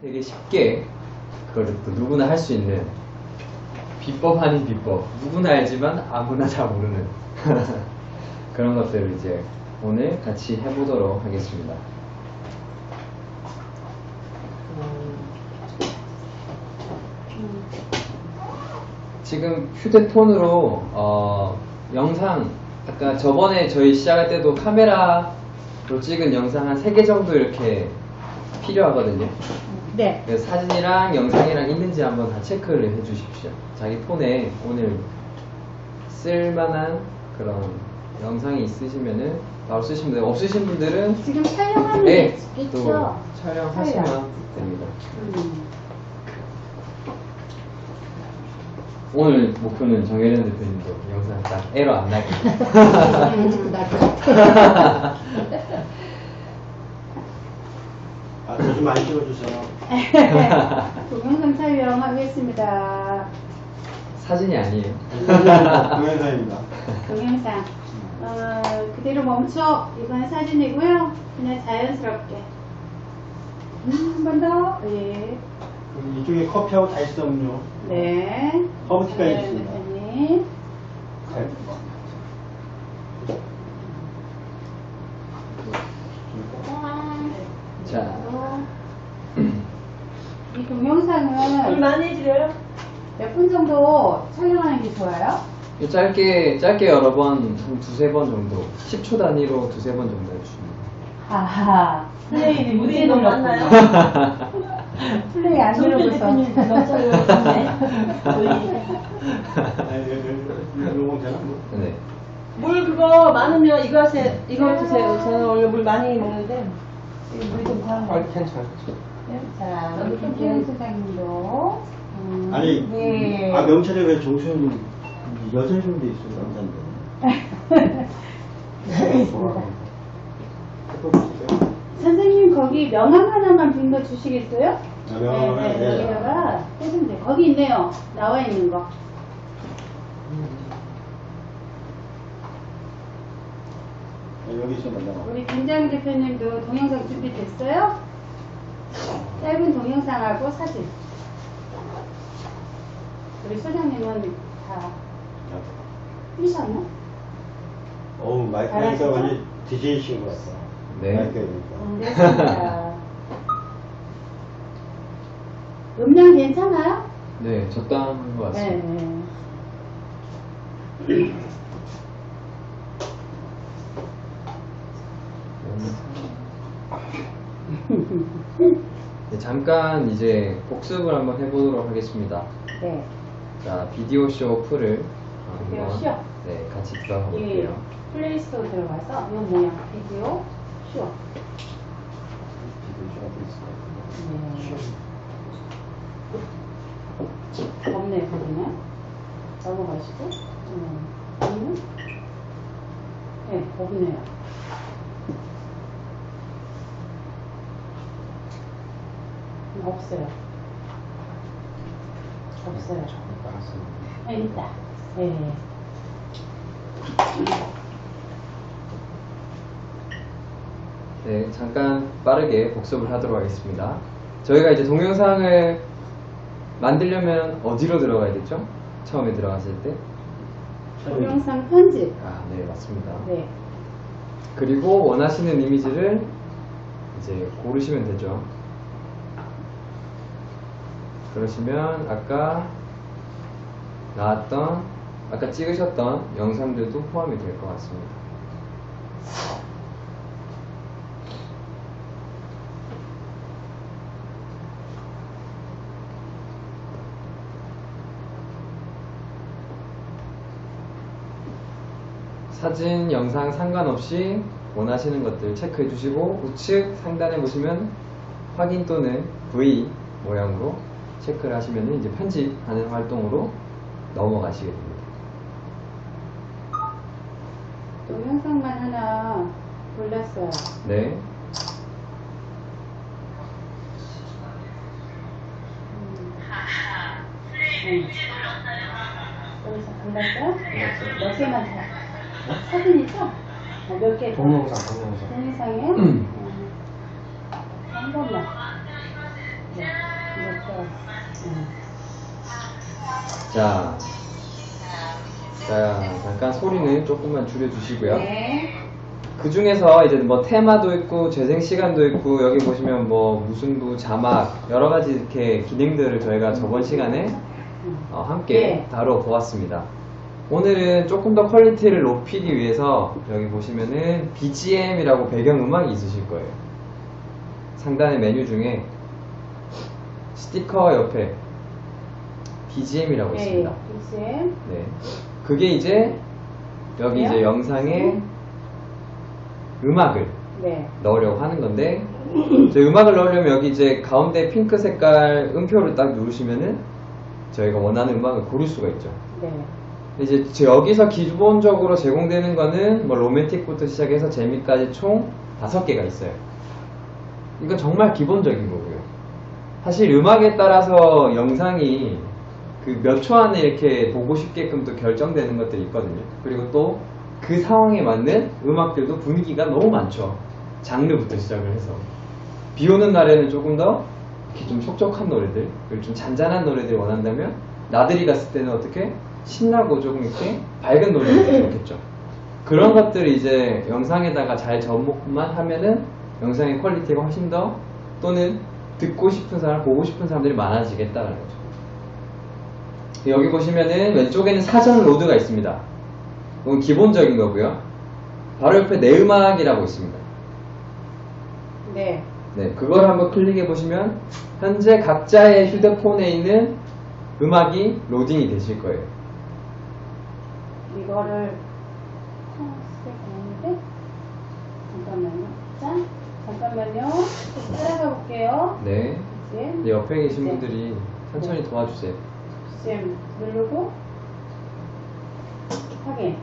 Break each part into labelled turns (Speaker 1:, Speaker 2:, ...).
Speaker 1: 되게 쉽게 또 누구나 할 수 있는 비법 아닌 비법 누구나 알지만 아무나 다 모르는 그런 것들을 이제 오늘 같이 해보도록 하겠습니다. 지금 휴대폰으로 어, 영상 아까 저번에 저희 시작할 때도 카메라로 찍은 영상 한 3개 정도 이렇게 필요하거든요.
Speaker 2: 네.
Speaker 1: 그래서 사진이랑 영상이랑 있는지 한번 다 체크를 해 주십시오. 자기 폰에 오늘 쓸만한 그런 영상이 있으시면은 바로 쓰시면 돼요. 없으신 분들은
Speaker 2: 지금 촬영하는
Speaker 1: 네, 게또
Speaker 2: 있죠?
Speaker 1: 촬영하시면
Speaker 2: 촬영.
Speaker 1: 됩니다.
Speaker 2: 음.
Speaker 1: 오늘 목표는 정혜련 대표님도 영상 딱 에러 안 나게.
Speaker 2: 음,
Speaker 3: 아, 저좀 많이 찍어주세요.
Speaker 2: 동영상 촬영 하겠습니다.
Speaker 1: 사진이 아니에요.
Speaker 3: 동영상입니다.
Speaker 2: 동영상. 어, 그대로 멈춰. 이건 사진이고요. 그냥 자연스럽게. 음, 한 번 더. 예.
Speaker 3: 그럼 이쪽에 커피하고 다 있어, 음료.
Speaker 2: 네.
Speaker 3: 허브티가
Speaker 2: 네,
Speaker 3: 있습니다.
Speaker 2: 대표님.
Speaker 1: 자,
Speaker 2: 이 동영상은
Speaker 4: 많이 해드려요?
Speaker 2: 몇 분 정도 촬영하는 게 좋아요?
Speaker 1: 짧게 짧게 여러 번 한 두세 번 정도 10초 단위로 두세 번 정도 해주시면
Speaker 2: 아하.
Speaker 4: 우리
Speaker 2: 문제
Speaker 4: 너무. 많나요?
Speaker 2: 플레이 안
Speaker 4: 맞아요. 네.
Speaker 3: 요건 되나? 뭐.
Speaker 1: 네.
Speaker 4: 물 그거 많으면 이거 하세요. 이거 드세요. 저는 원래 물 많이 먹는데 물좀 다.
Speaker 3: 아, 괜찮아.
Speaker 2: 자, 우리 김태현 소장님도. 음,
Speaker 3: 아니,
Speaker 2: 네.
Speaker 3: 아, 명찰에 왜 정수현 여자 이름 돼 있어요, 남자인데.
Speaker 2: 알겠습니다. 선생님 거기 명함 하나만 빈 거 주시겠어요?
Speaker 3: 아, 명함 하나?
Speaker 2: 네, 네,
Speaker 3: 네.
Speaker 2: 여기다가 돼요. 거기 있네요. 나와 있는 거.
Speaker 3: 네, 여기 남자가.
Speaker 2: 우리 김장 대표님도 동영상 준비됐어요? 짧은 동영상하고 사진. 우리 소장님은 다 삐셨나?
Speaker 3: 어우, 마이크
Speaker 2: 잘하시죠?
Speaker 3: 하니까 완전 DJ이신 것 같아.
Speaker 1: 네.
Speaker 3: 마이크 해보니까.
Speaker 2: 음. 음량 괜찮아요?
Speaker 1: 네, 적당한 것 같습니다.
Speaker 2: 네.
Speaker 1: 네, 잠깐 이제 복습을 한번 해보도록 하겠습니다.
Speaker 2: 네.
Speaker 1: 자, 비디오 쇼 풀을
Speaker 2: 비디오
Speaker 1: 한번
Speaker 2: 쇼?
Speaker 1: 네, 같이 들어가
Speaker 2: 예.
Speaker 1: 볼게요.
Speaker 2: 플레이스토어 들어가서 이 모양 비디오 쇼. 네. 없네 거기는. 넘어가시고. 음. 여기는? 네, 없네요. 없어요. 없어요. 아, 있다. 네.
Speaker 1: 네, 잠깐 빠르게 복습을 하도록 하겠습니다. 저희가 이제 동영상을 만들려면 어디로 들어가야 되죠? 처음에 들어갔을 때?
Speaker 2: 동영상 편집.
Speaker 1: 아, 네, 맞습니다.
Speaker 2: 네.
Speaker 1: 그리고 원하시는 이미지를 이제 고르시면 되죠. 그러시면 아까 나왔던, 아까 찍으셨던 영상들도 포함이 될 것 같습니다. 사진, 영상 상관없이 원하시는 것들 체크해 주시고 우측 상단에 보시면 확인 또는 V 모양으로 체크를 하시면 이제 편집하는 활동으로 넘어가시게 됩니다.
Speaker 2: 동영상만 하나 골랐어요.
Speaker 1: 네.
Speaker 2: 네. 여기서 골랐어요?
Speaker 1: 골랐어요.
Speaker 2: 몇 개만 더. 사진이죠? 어, 몇 개?
Speaker 3: 동영상, 동영상.
Speaker 2: 동영상에
Speaker 1: 자, 자, 잠깐 소리는 조금만 줄여주시고요.
Speaker 2: 네.
Speaker 1: 그 중에서 이제 뭐 테마도 있고 재생 시간도 있고 여기 보시면 뭐 무승부 자막 여러 가지 이렇게 기능들을 저희가 저번 시간에 어, 함께
Speaker 2: 네.
Speaker 1: 다뤄 보았습니다. 오늘은 조금 더 퀄리티를 높이기 위해서 여기 보시면은 BGM이라고 배경 음악이 있으실 거예요. 상단의 메뉴 중에 스티커 옆에 BGM이라고 있습니다.
Speaker 2: 네. BGM.
Speaker 1: 네. 그게 이제 여기 이제
Speaker 2: 그래요?
Speaker 1: 영상에 음악을
Speaker 2: 네.
Speaker 1: 넣으려고 하는 건데 저희 음악을 넣으려면 여기 이제 가운데 핑크 색깔 음표를 딱 누르시면은 저희가 원하는 음악을 고를 수가 있죠.
Speaker 2: 네.
Speaker 1: 이제 저 여기서 기본적으로 제공되는 거는 뭐 로맨틱부터 시작해서 재미까지 총 다섯 개가 있어요. 이건 정말 기본적인 거고요. 사실 음악에 따라서 영상이 그 몇 초 안에 이렇게 보고 싶게끔 또 결정되는 것들이 있거든요. 그리고 또 그 상황에 맞는 음악들도 분위기가 너무 많죠. 장르부터 시작을 해서. 비 오는 날에는 조금 더 이렇게 좀 촉촉한 노래들, 그리고 좀 잔잔한 노래들 원한다면 나들이 갔을 때는 어떻게 신나고 조금 이렇게 밝은 노래들이 좋겠죠. 그런 것들을 이제 영상에다가 잘 접목만 하면은 영상의 퀄리티가 훨씬 더 또는 듣고 싶은 사람, 보고 싶은 사람들이 많아지겠다는 거죠. 여기 보시면은 왼쪽에는 사전 로드가 있습니다. 이건 기본적인 거고요. 바로 옆에 내 음악이라고 있습니다.
Speaker 2: 네.
Speaker 1: 네, 그걸 한번 클릭해 보시면 현재 각자의 휴대폰에 있는 음악이 로딩이 되실 거예요.
Speaker 2: 이거를 아닌데 잠깐만요. 자, 잠깐만요. 좀 따라가 볼게요.
Speaker 1: 네,
Speaker 2: BGM.
Speaker 1: 네, 옆에 계신
Speaker 2: 네.
Speaker 1: 분들이 천천히 도와주세요.
Speaker 2: BGM 누르고 확인.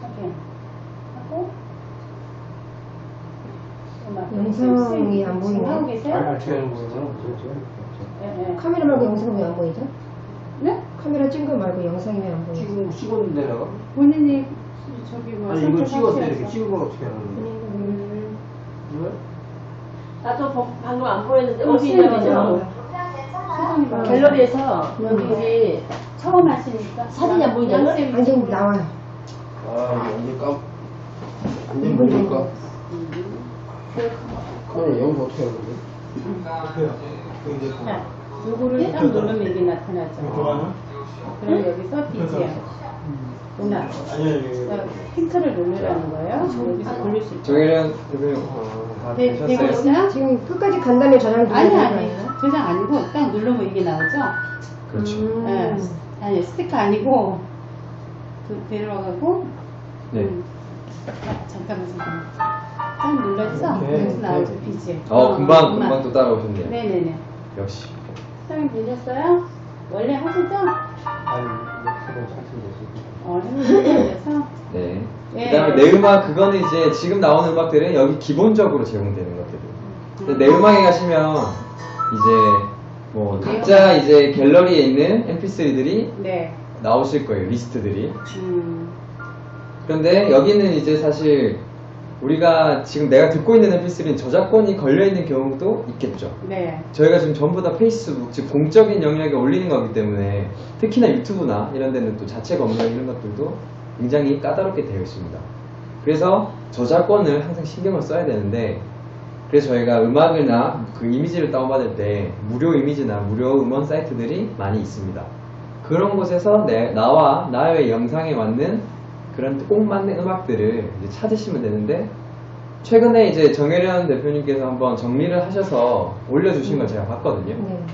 Speaker 2: 확인. 하고
Speaker 5: 영상이 안
Speaker 2: 하고
Speaker 5: 보이네.
Speaker 2: 계세요?
Speaker 3: 어떻게 하는 거예요?
Speaker 2: 네, 네.
Speaker 5: 카메라 말고 영상 왜 안 보이죠?
Speaker 2: 네?
Speaker 5: 카메라 찍은 거 말고 영상이 왜 안 보이죠?
Speaker 3: 지금 찍었는데 내가?
Speaker 2: 본인이 저기 뭐
Speaker 3: 아니 이거 찍었어
Speaker 2: 선택하셔야죠.
Speaker 3: 이렇게 찍은 걸 어떻게 하는 거야?
Speaker 4: 나도 보- 방금 안 보였는데
Speaker 2: 또
Speaker 4: 어디.
Speaker 2: 세상에 봐.
Speaker 4: 갤러리에서 여기 이제
Speaker 2: 처음 하시니까
Speaker 4: 사진이 안?
Speaker 2: 연습
Speaker 5: 아니 지금 나와요.
Speaker 3: 아 언제 깜 보니까
Speaker 2: 음.
Speaker 3: 그럼 영상 어떻게 하는 거야?
Speaker 2: 자, 요거를 딱 누르면 이게 나타나죠. 그럼 여기서 BGM. 자, 핑크를 누르라는 거예요. 여기서 돌릴 수 있죠.
Speaker 1: 정혜련 다
Speaker 2: 되, 되고
Speaker 1: 되셨어요?
Speaker 2: 있어요?
Speaker 5: 지금 끝까지 간 다음에 저장
Speaker 2: 아니,
Speaker 5: 누르는
Speaker 2: 아니.
Speaker 5: 거예요?
Speaker 2: 저장 아니고 딱 누르면 이게 나오죠?
Speaker 1: 그렇죠.
Speaker 5: 음.
Speaker 2: 네. 아니, 스티커 아니고 그, 데려가고
Speaker 1: 네.
Speaker 2: 음. 아, 잠깐만, 잠깐만. 딱 눌렀죠?
Speaker 3: 오케이,
Speaker 2: 여기서 나오죠,
Speaker 3: 오케이.
Speaker 2: BGM.
Speaker 1: 어, 금방. 금방 또 따라오셨네요.
Speaker 2: 네네네.
Speaker 1: 역시.
Speaker 2: 사장님 되셨어요? 원래 하시죠?
Speaker 3: 아니 세번 찼는데
Speaker 2: 어, 해보셔서
Speaker 1: 네.
Speaker 2: 네.
Speaker 1: 그다음에 내 음악 그거는 이제 지금 나오는 음악들은 여기 기본적으로 제공되는 것들이에요. 내 음악에 가시면 이제 뭐 각자 이제 갤러리에 있는 MP3들이
Speaker 2: 네.
Speaker 1: 나오실 거예요 리스트들이.
Speaker 2: 음,
Speaker 1: 그런데 여기는 이제 사실 우리가 지금 내가 듣고 있는 MP3는 저작권이 걸려 있는 경우도 있겠죠.
Speaker 2: 네.
Speaker 1: 저희가 지금 전부 다 페이스북, 즉 공적인 영역에 올리는 거기 때문에 특히나 유튜브나 이런 데는 또 자체 검열 이런 것들도 굉장히 까다롭게 되어 있습니다. 그래서 저작권을 항상 신경을 써야 되는데 그래서 저희가 음악이나 그 이미지를 다운받을 때 무료 이미지나 무료 음원 사이트들이 많이 있습니다. 그런 곳에서 내, 나와 나의 영상에 맞는 그런 꼭 맞는 음악들을 찾으시면 되는데 최근에 이제 정혜련 대표님께서 한번 정리를 하셔서 올려주신 걸 제가 봤거든요.
Speaker 5: 네.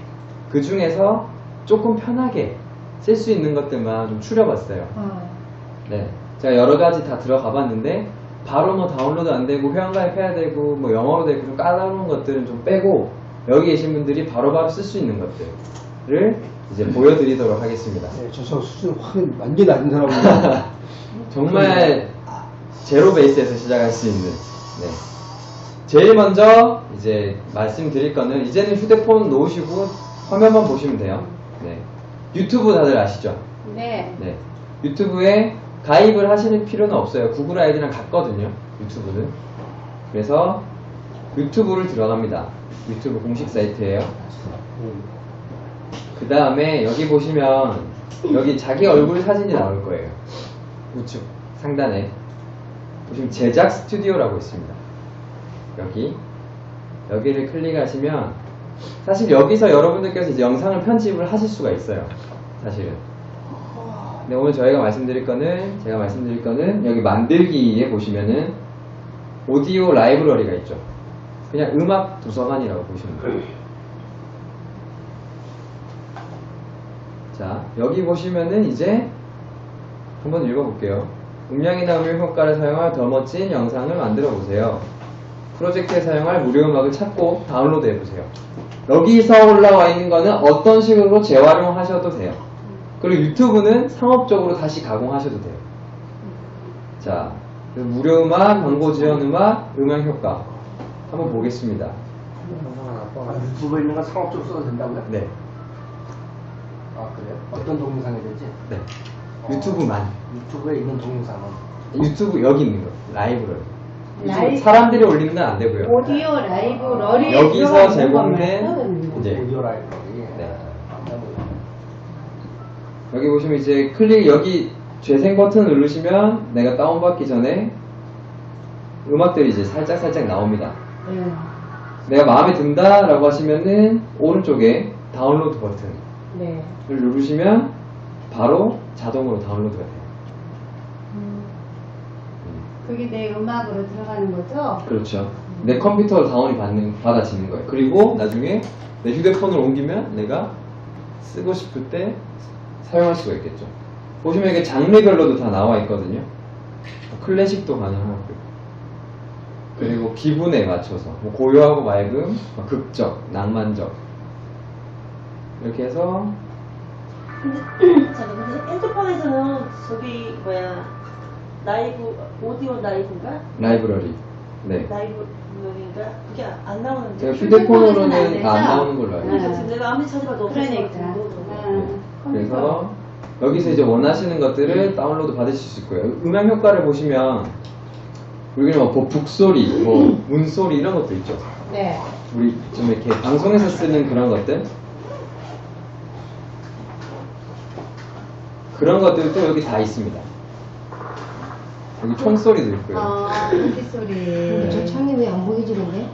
Speaker 1: 그 중에서 조금 편하게 쓸 수 있는 것들만 좀 추려봤어요.
Speaker 5: 아,
Speaker 1: 네. 제가 여러 가지 다 들어가 봤는데, 바로 뭐 다운로드 안 되고, 회원가입해야 되고, 뭐 영어로 되고, 좀 까다로운 것들은 좀 빼고, 여기 계신 분들이 바로바로 쓸 수 있는 것들을 이제 보여드리도록 하겠습니다.
Speaker 3: 네, 저저 수준 확 완전 낮은 사람은
Speaker 1: 정말 제로 베이스에서 시작할 수 있는. 네. 제일 먼저 이제 말씀드릴 거는 이제는 휴대폰 놓으시고 화면만 보시면 돼요. 네. 유튜브 다들 아시죠?
Speaker 2: 네.
Speaker 1: 네. 유튜브에 가입을 하시는 필요는 없어요. 구글 아이디랑 같거든요. 유튜브는. 그래서 유튜브를 들어갑니다. 유튜브 공식 사이트예요. 그 다음에 여기 보시면 여기 자기 얼굴 사진이 나올 거예요. 우측 상단에 보시면 제작 스튜디오라고 있습니다. 여기 여기를 클릭하시면 사실 여기서 여러분들께서 이제 영상을 편집을 하실 수가 있어요. 사실은. 근데 오늘 저희가 말씀드릴 거는 제가 말씀드릴 거는 여기 만들기에 보시면은 오디오 라이브러리가 있죠. 그냥 음악 도서관이라고 보시면 돼요. 자, 여기 보시면은 이제 한번 읽어볼게요. 음량이나 음율 효과를 사용할 더 멋진 영상을 만들어 보세요. 프로젝트에 사용할 무료 음악을 찾고 다운로드 해보세요. 여기서 올라와 있는 거는 어떤 식으로 재활용하셔도 돼요. 그리고 유튜브는 상업적으로 다시 가공하셔도 돼요. 자, 그 무료 음악, 광고 지원 음악, 음향 효과 한번 보겠습니다.
Speaker 6: 아, 유튜브에 있는 건 상업적으로 써도 된다고요?
Speaker 1: 네,
Speaker 6: 아 그래요? 어떤 동영상이 되지?
Speaker 1: 네. 유튜브만.
Speaker 6: 유튜브에 있는 동영상은
Speaker 1: 유튜브 여기 있는 거 라이브러리.
Speaker 2: 라이-
Speaker 1: 사람들이 올리는 건안 되고요.
Speaker 2: 오디오 라이브러리
Speaker 1: 여기서 제공된 이제
Speaker 6: 오디오 라이브러리
Speaker 1: 네.
Speaker 6: 아, 뭐,
Speaker 1: 여기 보시면 이제 클릭 여기 재생 버튼 누르시면 내가 다운받기 전에 음악들이 이제 살짝 살짝 나옵니다.
Speaker 2: 네.
Speaker 1: 내가 마음에 든다라고 하시면은 오른쪽에 다운로드 버튼을
Speaker 2: 네.
Speaker 1: 누르시면 바로 자동으로 다운로드가 돼요.
Speaker 2: 그게 내 음악으로 들어가는 거죠?
Speaker 1: 그렇죠. 내 컴퓨터로 다운이 받는, 받아지는 거예요. 그리고 나중에 내 휴대폰을 옮기면 내가 쓰고 싶을 때 사용할 수가 있겠죠. 보시면 이게 장르별로도 다 나와 있거든요. 클래식도 가능하고 그리고 기분에 맞춰서 뭐 고요하고 맑음, 뭐 극적, 낭만적 이렇게 해서
Speaker 4: 근데, 잠깐, 근데 핸드폰에서는 저기, 뭐야, 라이브, 오디오 라이브인가?
Speaker 1: 라이브러리. 네.
Speaker 4: 라이브인가? 그게 안 나오는데.
Speaker 1: 제가
Speaker 2: 휴대폰으로는 안
Speaker 1: 안? 나오는 걸로 알고 있어요.
Speaker 4: 그러니까 지금 내가 아무리 찾아봐도
Speaker 2: 그러니까.
Speaker 4: 같은데.
Speaker 2: 음,
Speaker 1: 그래서 여기서 이제 원하시는 것들을 다운로드 받으실 수 있고요. 음향 효과를 보시면 우리는 뭐 북소리, 뭐 문소리 이런 것도 있죠.
Speaker 2: 네.
Speaker 1: 우리 좀 이렇게 방송에서 쓰는 그런 것들 그런 것들도 여기 다 있습니다. 여기 총소리도 있고요.
Speaker 2: 아, 물기 소리.
Speaker 5: 근데 저 창이 왜안
Speaker 3: 것도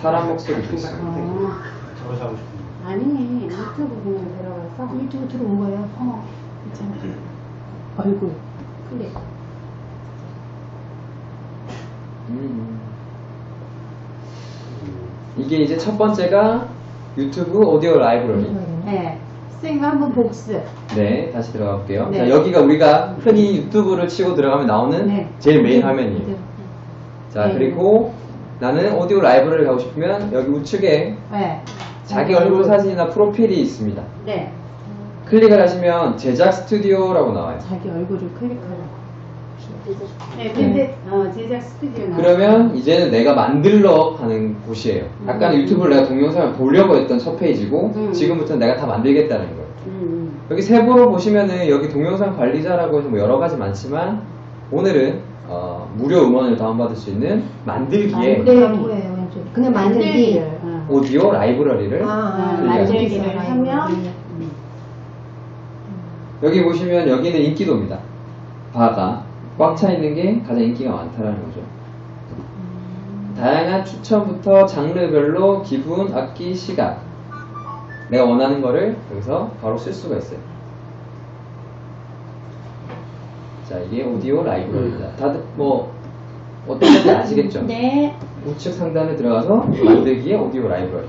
Speaker 1: 사람 목소리도 있어요.
Speaker 2: 아,
Speaker 3: 저거 사고 싶은데.
Speaker 2: 아니, 유튜브 그냥 들어가서.
Speaker 5: 유튜브 들어온 거예요.
Speaker 2: 어, 괜찮아. 아이고. 클릭.
Speaker 1: 음. 이게 이제 첫 번째가 유튜브 오디오 라이브러리.
Speaker 2: 네. 선생님 한번 복습.
Speaker 1: 네, 다시 들어가 볼게요.
Speaker 2: 네.
Speaker 1: 자, 여기가 우리가 흔히 유튜브를 치고 들어가면 나오는
Speaker 2: 네.
Speaker 1: 제일 메인 화면이에요. 자,
Speaker 2: 네.
Speaker 1: 그리고 나는 오디오 라이브러리를 가고 싶으면 여기 우측에
Speaker 2: 네.
Speaker 1: 자기 얼굴 사진이나 프로필이 있습니다.
Speaker 2: 네.
Speaker 1: 클릭을 하시면 제작 스튜디오라고 나와요.
Speaker 2: 자기 얼굴을 클릭하라고. 네, 근데 어, 제작 스튜디오 나와요.
Speaker 1: 그러면 이제는 내가 만들러 가는 곳이에요. 아까 유튜브를 내가 동영상을 보려고 했던 첫 페이지고
Speaker 2: 음.
Speaker 1: 지금부터는 내가 다 만들겠다는 거예요.
Speaker 2: 음,
Speaker 1: 여기 세부로 보시면은 여기 동영상 관리자라고 해서 뭐 여러 가지 많지만 오늘은 어, 무료 음원을 다운받을 수 있는 만들기에
Speaker 2: 만들-
Speaker 5: 네, 왼쪽. 그냥 만들기.
Speaker 2: 만들기를. 어.
Speaker 1: 오디오 라이브러리를
Speaker 5: 아, 아,
Speaker 2: 아, 하면
Speaker 5: 음.
Speaker 1: 여기 보시면 여기는 인기도입니다. 바가 꽉 차 있는 게 가장 인기가 많다라는 거죠. 다양한 추천부터 장르별로 기분, 악기, 시간 내가 원하는 거를 여기서 바로 쓸 수가 있어요. 자 이게 오디오 라이브러리입니다. 다들 뭐 어떤 건지 아시겠죠?
Speaker 2: 네.
Speaker 1: 우측 상단에 들어가서 만들기의 오디오 라이브러리.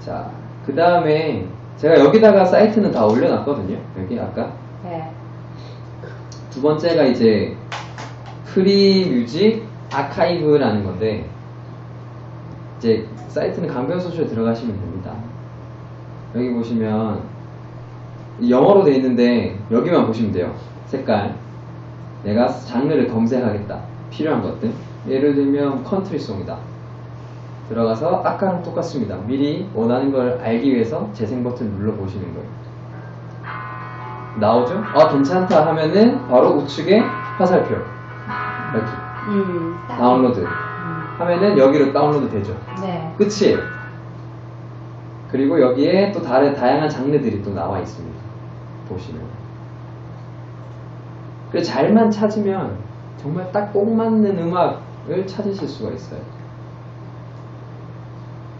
Speaker 1: 자, 그 다음에 제가 여기다가 사이트는 다 올려놨거든요. 여기 아까
Speaker 2: 네.
Speaker 1: 두 번째가 이제 Free Music Archive라는 건데 이제 사이트는 강변소쇼에 들어가시면 됩니다. 여기 보시면 이 영어로 돼 있는데 여기만 보시면 돼요. 색깔. 내가 장르를 검색하겠다. 필요한 것들. 예를 들면 country song이다. 들어가서 아까랑 똑같습니다. 미리 원하는 걸 알기 위해서 재생 버튼 눌러 보시는 거예요. 나오죠? 아 괜찮다 하면은 바로 우측에 화살표 이렇게
Speaker 2: 음. 딱.
Speaker 1: 다운로드 하면은 여기로 다운로드 되죠.
Speaker 2: 네.
Speaker 1: 끝이에요. 그리고 여기에 또 다른 다양한 장르들이 또 나와 있습니다. 보시면. 그 잘만 찾으면 정말 딱 꼭 맞는 음악 을 찾으실 수가 있어요.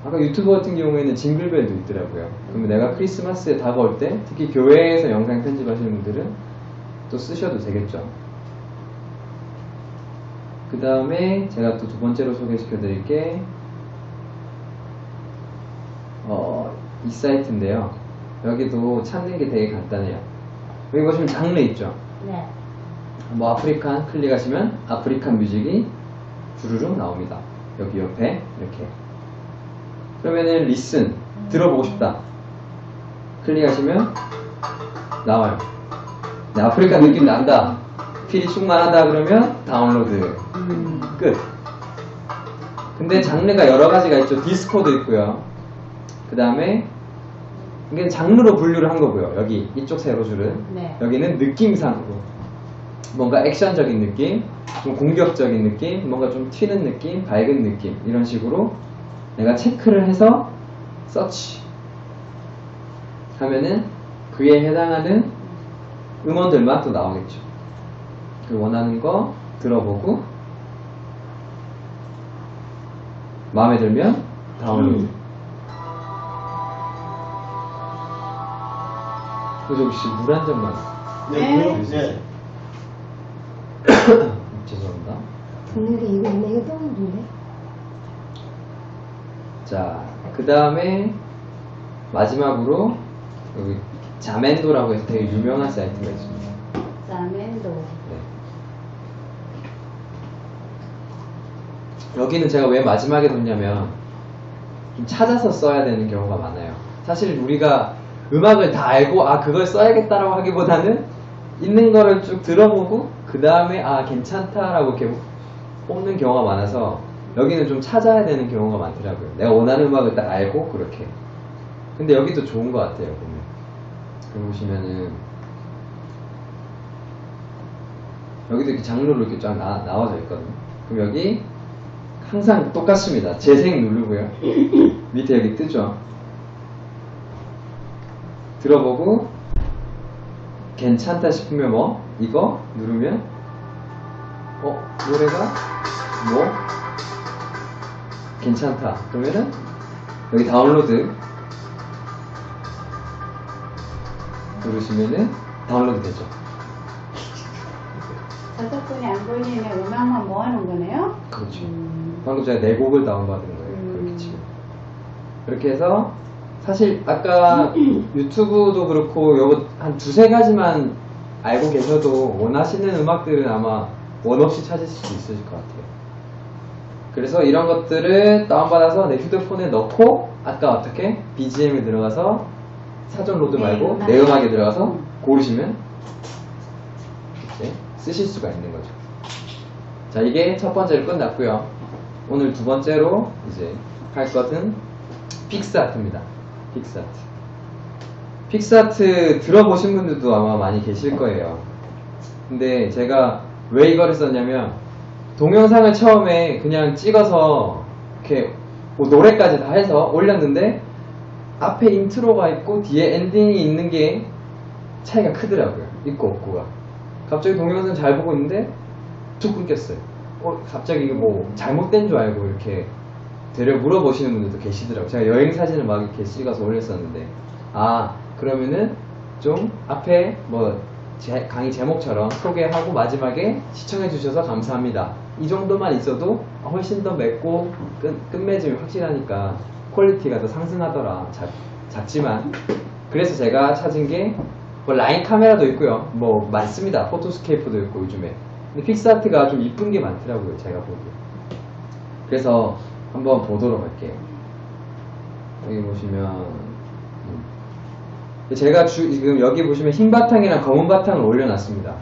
Speaker 1: 아까 유튜브 같은 경우에는 징글벨도 있더라고요. 그러면 내가 크리스마스에 다가올 때 특히 교회에서 영상 편집하시는 분들은 또 쓰셔도 되겠죠. 그 다음에 제가 또 두 번째로 소개시켜 드릴 게 어, 이 사이트인데요. 여기도 찾는 게 되게 간단해요. 여기 보시면 장르 있죠.
Speaker 2: 네.
Speaker 1: 뭐 African 클릭하시면 African music이 주르륵 나옵니다. 여기 옆에 이렇게. 그러면은 listen 들어보고 싶다. 클릭하시면 나와요. 네, 아프리카 느낌 난다. feel이 충만하다 그러면 다운로드 끝. 근데 장르가 여러 가지가 있죠. 디스코도 있고요. 그 다음에 이게 장르로 분류를 한 거고요. 여기 이쪽 세로 줄은
Speaker 2: 네.
Speaker 1: 여기는 느낌상으로 뭔가 액션적인 느낌, 좀 공격적인 느낌, 뭔가 좀 튀는 느낌, 밝은 느낌 이런 식으로 내가 체크를 해서 서치 하면은 그에 해당하는 음원들만 또 나오겠죠. 그 원하는 거 들어보고 마음에 들면 다운로드. 그래서 혹시 물 한 잔만
Speaker 3: 네, 그, 네.
Speaker 1: 죄송합니다.
Speaker 5: 듣는 게 이거 있네. 이거 떠오르는데.
Speaker 1: 자, 그 다음에 마지막으로 여기 자멘도라고 해서 되게 유명한 사이트가 있습니다.
Speaker 2: 자멘도.
Speaker 1: 네. 여기는 제가 왜 마지막에 뒀냐면 좀 찾아서 써야 되는 경우가 많아요. 사실 우리가 음악을 다 알고 아 그걸 써야겠다라고 하기보다는 있는 거를 쭉 들어보고 그 다음에 아 괜찮다라고 이렇게 뽑는 경우가 많아서 여기는 좀 찾아야 되는 경우가 많더라고요. 내가 원하는 음악을 딱 알고 그렇게. 근데 여기도 좋은 것 같아요 보면. 여기 보시면은 여기도 이렇게 장르로 이렇게 쫙 나, 나와져 있거든요. 그럼 여기 항상 똑같습니다. 재생 누르고요. 밑에 여기 뜨죠. 들어보고 괜찮다 싶으면 뭐 이거 누르면 어 노래가 뭐 괜찮다 그러면은 여기 다운로드 누르시면은 다운로드 되죠.
Speaker 2: 저작권이 안 걸리면 음악만 모아놓은 거네요?
Speaker 1: 그렇죠.
Speaker 2: 음.
Speaker 1: 방금 제가 네 곡을 다운받은 거예요.
Speaker 2: 음.
Speaker 1: 그렇게 치면. 그렇게 해서 사실 아까 유튜브도 그렇고 요거 한 두세 가지만 알고 계셔도 원하시는 음악들은 아마 원 없이 찾으실 수 있으실 것 같아요. 그래서 이런 것들을 다운받아서 내 휴대폰에 넣고 아까 어떻게 BGM에 들어가서 사진 업로드
Speaker 2: 네,
Speaker 1: 말고
Speaker 2: 음악.
Speaker 1: 내 음악에 들어가서
Speaker 2: 음.
Speaker 1: 고르시면 이제 쓰실 수가 있는 거죠. 자, 이게 첫 번째로 끝났고요. 오늘 두 번째로 이제 할 것은 PicsArt입니다. PicsArt. PicsArt 들어보신 분들도 아마 많이 계실 거예요. 근데 제가 왜 이거를 썼냐면 동영상을 처음에 그냥 찍어서 이렇게 뭐 노래까지 다 해서 올렸는데 앞에 인트로가 있고 뒤에 엔딩이 있는 게 차이가 크더라고요. 있고 없고가. 갑자기 동영상 잘 보고 있는데 툭 끊겼어요. 어, 갑자기 뭐 잘못된 줄 알고 이렇게 되려 물어보시는 분들도 계시더라고요. 제가 여행 사진을 막 이렇게 찍어서 올렸었는데, 아, 그러면은 좀 앞에 뭐 제- 강의 제목처럼 소개하고 마지막에 시청해 주셔서 감사합니다. 이 정도만 있어도 훨씬 더 맺고 끝, 끝맺음이 확실하니까 퀄리티가 더 상승하더라. 작, 작지만. 그래서 제가 찾은 게 뭐 라인 카메라도 있고요. 뭐 많습니다. 포토스케이프도 있고 요즘에. 근데 PicsArt가 좀 이쁜 게 많더라고요. 제가 보기에. 그래서 한번 보도록 할게요. 여기 보시면 음. 제가 주, 지금 여기 보시면 흰 바탕이랑 검은 바탕을 올려놨습니다.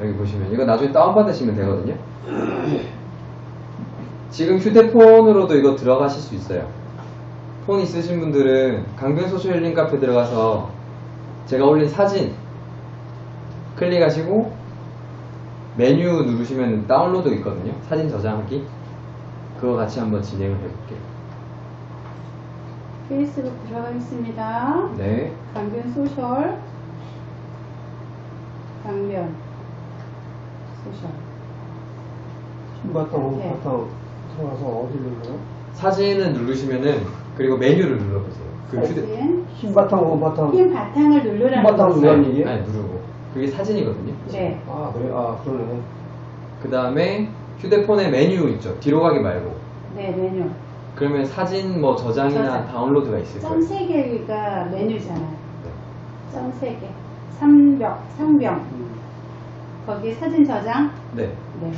Speaker 1: 여기 보시면 이거 나중에 다운받으시면 되거든요. 지금 휴대폰으로도 이거 들어가실 수 있어요. 폰 있으신 분들은 강변 소셜 힐링 카페 들어가서 제가 올린 사진 클릭하시고 메뉴 누르시면 다운로드 있거든요. 사진 저장하기. 그거 같이 한번 진행을 해볼게요.
Speaker 2: 페이스북 들어가겠습니다.
Speaker 1: 네.
Speaker 2: 강변 소셜. 강변 소셜.
Speaker 3: 흰바탕,
Speaker 2: 네.
Speaker 3: 오바탕 들어가서 어디 눌러요?
Speaker 1: 사진을 누르시면은 그리고 메뉴를 눌러보세요. 그 휴대
Speaker 2: 사진.
Speaker 3: 흰바탕, 오바탕.
Speaker 2: 흰 바탕을 누르라는
Speaker 3: 흰바탕
Speaker 2: 거죠.
Speaker 3: 누르라는
Speaker 1: 네,
Speaker 3: 얘기예요?
Speaker 1: 아니 누르고 그게 사진이거든요.
Speaker 2: 네.
Speaker 3: 아, 그래? 아, 그러네.
Speaker 1: 그 다음에 휴대폰에 메뉴 있죠. 뒤로 가기 말고.
Speaker 2: 네, 메뉴.
Speaker 1: 그러면 사진 뭐 저장이나
Speaker 2: 저장.
Speaker 1: 다운로드가 있을 거예요.
Speaker 2: 점 세 개가 메뉴잖아요.
Speaker 1: 네.
Speaker 2: 점세 개. 삼병, 상병.
Speaker 3: 음.
Speaker 2: 거기에 사진 저장.
Speaker 1: 네.
Speaker 2: 네.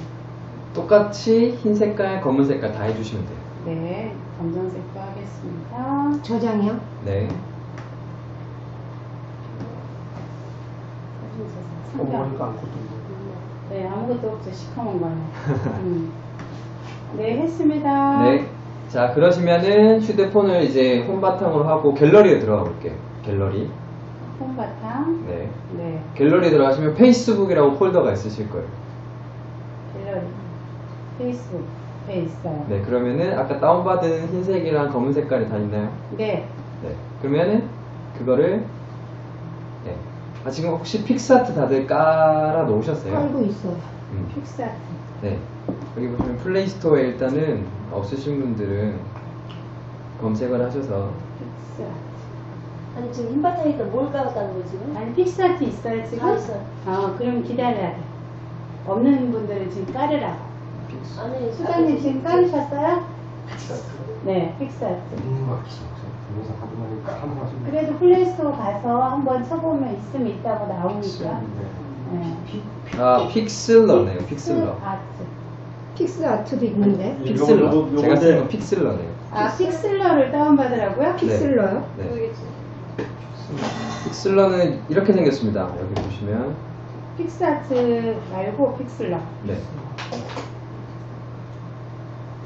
Speaker 1: 똑같이 흰 색깔, 검은 색깔 다 해주시면 돼요.
Speaker 2: 네. 검정색도 하겠습니다.
Speaker 5: 저장이요?
Speaker 1: 네.
Speaker 2: 사진 저장.
Speaker 3: 어,
Speaker 2: 상병.
Speaker 3: 보니까 아무것도 없네.
Speaker 2: 네, 아무것도 없죠. 시커먼 거는. 음. 네, 했습니다.
Speaker 1: 네. 자, 그러시면은 휴대폰을 이제 홈바탕으로 하고 갤러리에 들어가 볼게요. 갤러리.
Speaker 2: 흰바탕.
Speaker 1: 네.
Speaker 2: 네.
Speaker 1: 갤러리 들어가시면 페이스북이라고 폴더가 있으실 거예요.
Speaker 2: 갤러리. 페이스북. 네, 있어요.
Speaker 1: 네, 그러면은 아까 다운받은 흰색이랑 검은 색깔이 다 있나요?
Speaker 2: 네.
Speaker 1: 네. 그러면은 그거를 네. 아 지금 혹시 PicsArt 다들 깔아 놓으셨어요?
Speaker 5: 알고 있어요.
Speaker 1: 음.
Speaker 2: PicsArt.
Speaker 1: 네. 여기 보시면 플레이스토어에 일단은 없으신 분들은 검색을 하셔서
Speaker 2: PicsArt.
Speaker 4: 아니 지금 흰바탕이니까 뭘 깔았다는 거지 지금?
Speaker 2: 아니, PicsArt 있어요, 지금?
Speaker 4: 다 있어요.
Speaker 2: 아, 그럼 기다려야 돼. 없는 분들은 지금 깔으라고.
Speaker 4: 아니
Speaker 2: 수장님 지금 깔으셨어요? 네, PicsArt.
Speaker 6: 음. 동영상 하는 맛이
Speaker 2: 그래도 플레이스토어 가서 한번 쳐보면 있으면 있다고 나오니까. 네.
Speaker 1: 아 Pixlr네요. Pixlr.
Speaker 2: 아트.
Speaker 5: PicsArt도 있는데.
Speaker 1: Pixlr.
Speaker 3: 요거- 요거-
Speaker 1: 제가 쓰는
Speaker 3: 요건데-
Speaker 1: 건 Pixlr네요.
Speaker 2: 아, Pixlr를 다운받으라고요?
Speaker 5: Pixlr요?
Speaker 1: 네.
Speaker 4: 모르겠지.
Speaker 1: Pixlr는 이렇게 생겼습니다. 여기 보시면
Speaker 2: PicsArt 말고 Pixlr.
Speaker 1: 네.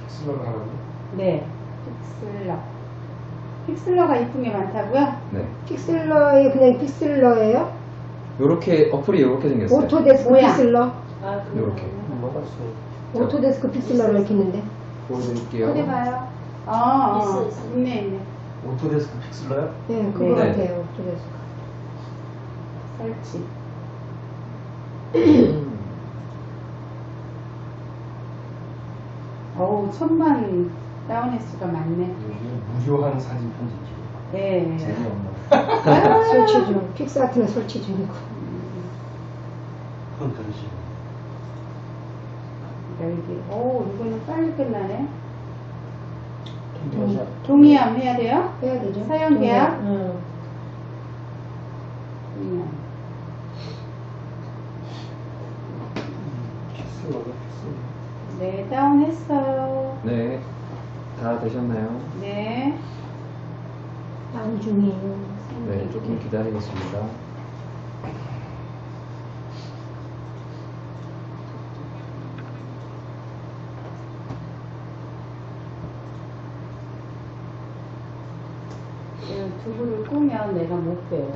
Speaker 6: Pixlr를 하라고.
Speaker 2: 네, Pixlr. Pixlr가 이쁜 게 많다고요?
Speaker 1: 네.
Speaker 5: Pixlr에 그냥 Pixlr예요?
Speaker 1: 요렇게 어플이 요렇게 생겼어요.
Speaker 5: Autodesk
Speaker 2: 뭐야?
Speaker 5: Pixlr?
Speaker 4: 아.
Speaker 1: 요렇게.
Speaker 3: 뭐가 있어요?
Speaker 5: Autodesk Pixlr를 이렇게 있는데.
Speaker 1: 보여드릴게요.
Speaker 2: 어디 봐요? 아,
Speaker 4: 있어,
Speaker 2: 어,
Speaker 4: 있어.
Speaker 2: 있네, 있네.
Speaker 6: Autodesk Pixlr요?
Speaker 5: 네, 그거
Speaker 2: 네.
Speaker 5: 같아요.
Speaker 2: 설치.
Speaker 1: 음.
Speaker 2: 어우, 천만 다운 횟수가 많네.
Speaker 6: 무료한 사진 편집기.
Speaker 2: 네.
Speaker 6: 재미없나?
Speaker 5: 설치 중. PicsArt는 설치 중이고.
Speaker 3: 그건 그러시.
Speaker 2: 열기. 오, 이거는 빨리 끝나네.
Speaker 3: 동영상.
Speaker 2: 동의함 해야 돼요?
Speaker 5: 해야 되죠.
Speaker 2: 사용 계약?
Speaker 5: 응.
Speaker 2: 동의함.
Speaker 3: Pixlr가 Pixlr.
Speaker 2: 네, 다운했어요.
Speaker 1: 네. 다 되셨나요?
Speaker 2: 네.
Speaker 5: 다음 중이에요.
Speaker 1: 네, 조금 기다리겠습니다.
Speaker 2: 이 두부를 꾸면 내가 못 배워.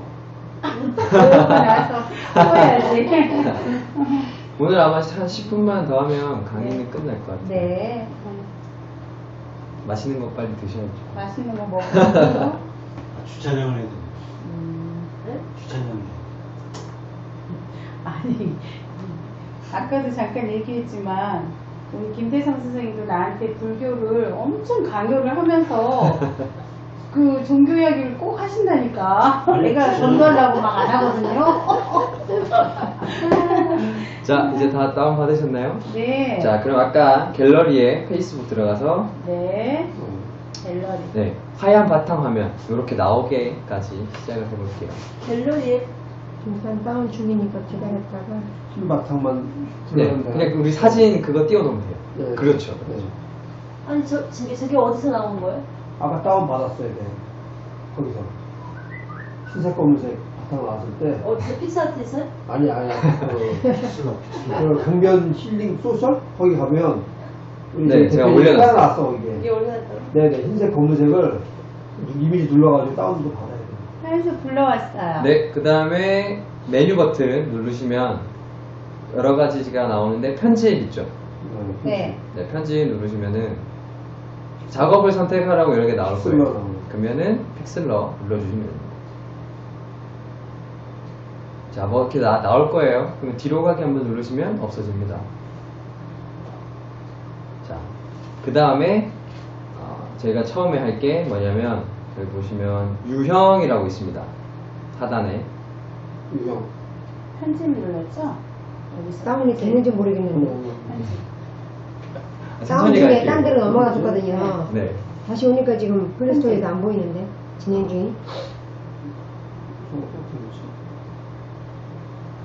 Speaker 2: 나서 써야지.
Speaker 1: 오늘 아마 한 10분만 더 하면 강의는
Speaker 2: 네.
Speaker 1: 끝날 것 같아요.
Speaker 2: 네.
Speaker 1: 맛있는 거 빨리 드셔야죠.
Speaker 2: 맛있는 거 먹고.
Speaker 3: 아, 주차장을 해도 돼.
Speaker 2: 음,
Speaker 3: 주차장.
Speaker 2: 아니, 아까도 잠깐 얘기했지만, 우리 김대성 선생님도 나한테 불교를 엄청 강요를 하면서, 그 종교 이야기를 꼭 하신다니까. 내가 전도하려고 막 안 하거든요.
Speaker 1: 자, 이제 다 다운 받으셨나요?
Speaker 2: 네.
Speaker 1: 자, 그럼 아까 갤러리에 페이스북 들어가서
Speaker 2: 네. 갤러리.
Speaker 1: 네, 하얀 바탕 화면 이렇게 나오게까지 시작을 해볼게요.
Speaker 4: 갤러리에
Speaker 5: 잠깐 다운 중이니까 기다렸다가.
Speaker 3: 흰 바탕만
Speaker 1: 네,
Speaker 3: 들어간다.
Speaker 1: 그냥 우리 사진 그거 띄워놓으면 돼요.
Speaker 3: 네.
Speaker 1: 그렇죠.
Speaker 3: 네.
Speaker 1: 그렇죠.
Speaker 4: 아니 저 저게 저게 어디서 나온 거예요?
Speaker 3: 아까 다운 받았어야 돼. 거기서. 흰색 검은색 바탕 나왔을 때.
Speaker 4: 어디서 PicsArt에서요?
Speaker 3: 아니 아니 그, 그 강변 힐링 소셜 거기 가면 우리
Speaker 1: 네,
Speaker 3: 저
Speaker 1: 제가 올려놨어요.
Speaker 3: 깔아놨어
Speaker 4: 이게
Speaker 3: 이게
Speaker 4: 올라갔다고?
Speaker 3: 네네 흰색 검은색을 이미지 눌러가지고 다운도 받아야 돼
Speaker 2: 하얀서 불러왔어요.
Speaker 1: 네, 그 다음에 메뉴 버튼 누르시면 여러 가지가 나오는데 편집 있죠.
Speaker 2: 네.
Speaker 1: 네, 편집 누르시면은 작업을 선택하라고 이렇게 나올
Speaker 3: 픽슬러
Speaker 1: 거예요.
Speaker 3: 나오는
Speaker 1: 그러면은 픽슬러 눌러주시면 됩니다. 자, 뭐 이렇게 나, 나올 거예요. 그러면 뒤로 가기 한번 누르시면 없어집니다. 자, 그 다음에 어, 저희가 처음에 할 게 뭐냐면 여기 보시면 유형이라고 있습니다. 하단에
Speaker 3: 유형.
Speaker 2: 편집 눌렀죠? 여기서
Speaker 5: 다운이 되는지 모르겠는데.
Speaker 2: 편집.
Speaker 5: 다운
Speaker 1: 천천히
Speaker 5: 중에
Speaker 1: 갈게요.
Speaker 5: 딴 데로 넘어가 줬거든요.
Speaker 1: 네.
Speaker 5: 다시 오니까 지금 Play Store에도 안 보이는데. 진행 중이.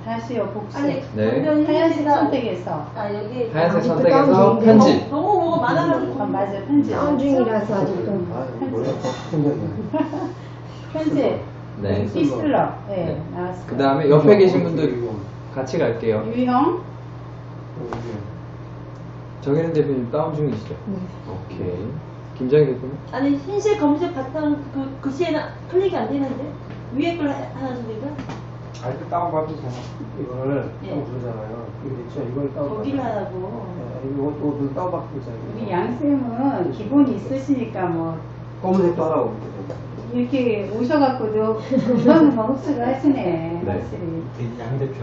Speaker 2: 다시요 복수.
Speaker 4: 아니
Speaker 1: 네.
Speaker 4: 완전히
Speaker 2: 하얀색
Speaker 4: 하얀색이다.
Speaker 2: 선택해서.
Speaker 4: 아 여기
Speaker 1: 하얀색
Speaker 5: 아직도
Speaker 1: 선택해서
Speaker 5: 다운 중인데.
Speaker 1: 편집.
Speaker 4: 너무 뭐가 많아가지고
Speaker 2: 아, 맞아요 편집.
Speaker 5: 다운 중이라서 아직도.
Speaker 3: 아, 뭐야? 생각이야.
Speaker 2: 편집.
Speaker 1: 네.
Speaker 2: Pixlr. 네,
Speaker 1: 네.
Speaker 2: 나왔어요.
Speaker 1: 그 다음에 옆에 계신 분들 같이 갈게요.
Speaker 2: 유형.
Speaker 1: 정혜린 대표님 다운 중이시죠?
Speaker 5: 네.
Speaker 1: 오케이. 김정희 대표님?
Speaker 4: 아니 흰색 검색 바탕 그 글씨에는 클릭이 안 되는데 위에 걸 하- 하나 주니까
Speaker 3: 아, 이거 다운받으세요 이거를
Speaker 4: 예.
Speaker 3: 다운 부르잖아요. 이거 있죠? 이걸 다운받아.
Speaker 4: 거기를 하라고
Speaker 3: 네, 이거 또 다운받고 있잖아요.
Speaker 2: 우리 양쌤은 기본이 있으시니까 뭐
Speaker 3: 검은색도 하라고.
Speaker 2: 이렇게 오셔갖고도 금방 뭐 흡수를 하시네.
Speaker 1: 네.
Speaker 2: 확실히.
Speaker 6: 양 대표.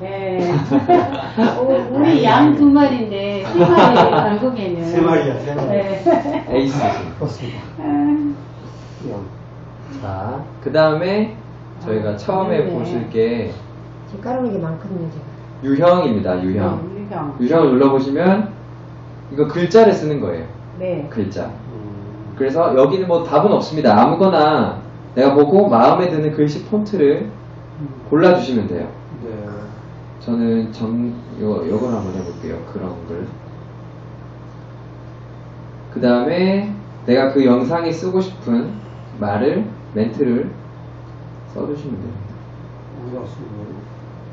Speaker 2: 네. 어, 우리 양 두 마리인데 세 마리 결국에는.
Speaker 6: 세 마리야, 세 마리.
Speaker 2: 네.
Speaker 1: 에이스.
Speaker 3: 그렇습니다.
Speaker 2: 아.
Speaker 1: 자, 그 다음에 저희가 처음에
Speaker 2: 네.
Speaker 1: 보실 게
Speaker 5: 지금 깔아놓은 게 많거든요, 제가.
Speaker 1: 유형입니다, 유형.
Speaker 2: 어, 유형.
Speaker 1: 유형을 눌러보시면 이거 글자를 쓰는 거예요.
Speaker 2: 네.
Speaker 1: 글자. 그래서 여기는 뭐 답은 없습니다. 아무거나 내가 보고 마음에 드는 글씨 폰트를 골라주시면 돼요.
Speaker 3: 네.
Speaker 1: 저는 정, 요, 요걸 한번 해볼게요. 그런 글. 그 다음에 내가 그 영상에 쓰고 싶은 말을, 멘트를 써주시면 돼요.
Speaker 3: 우리가 쓰는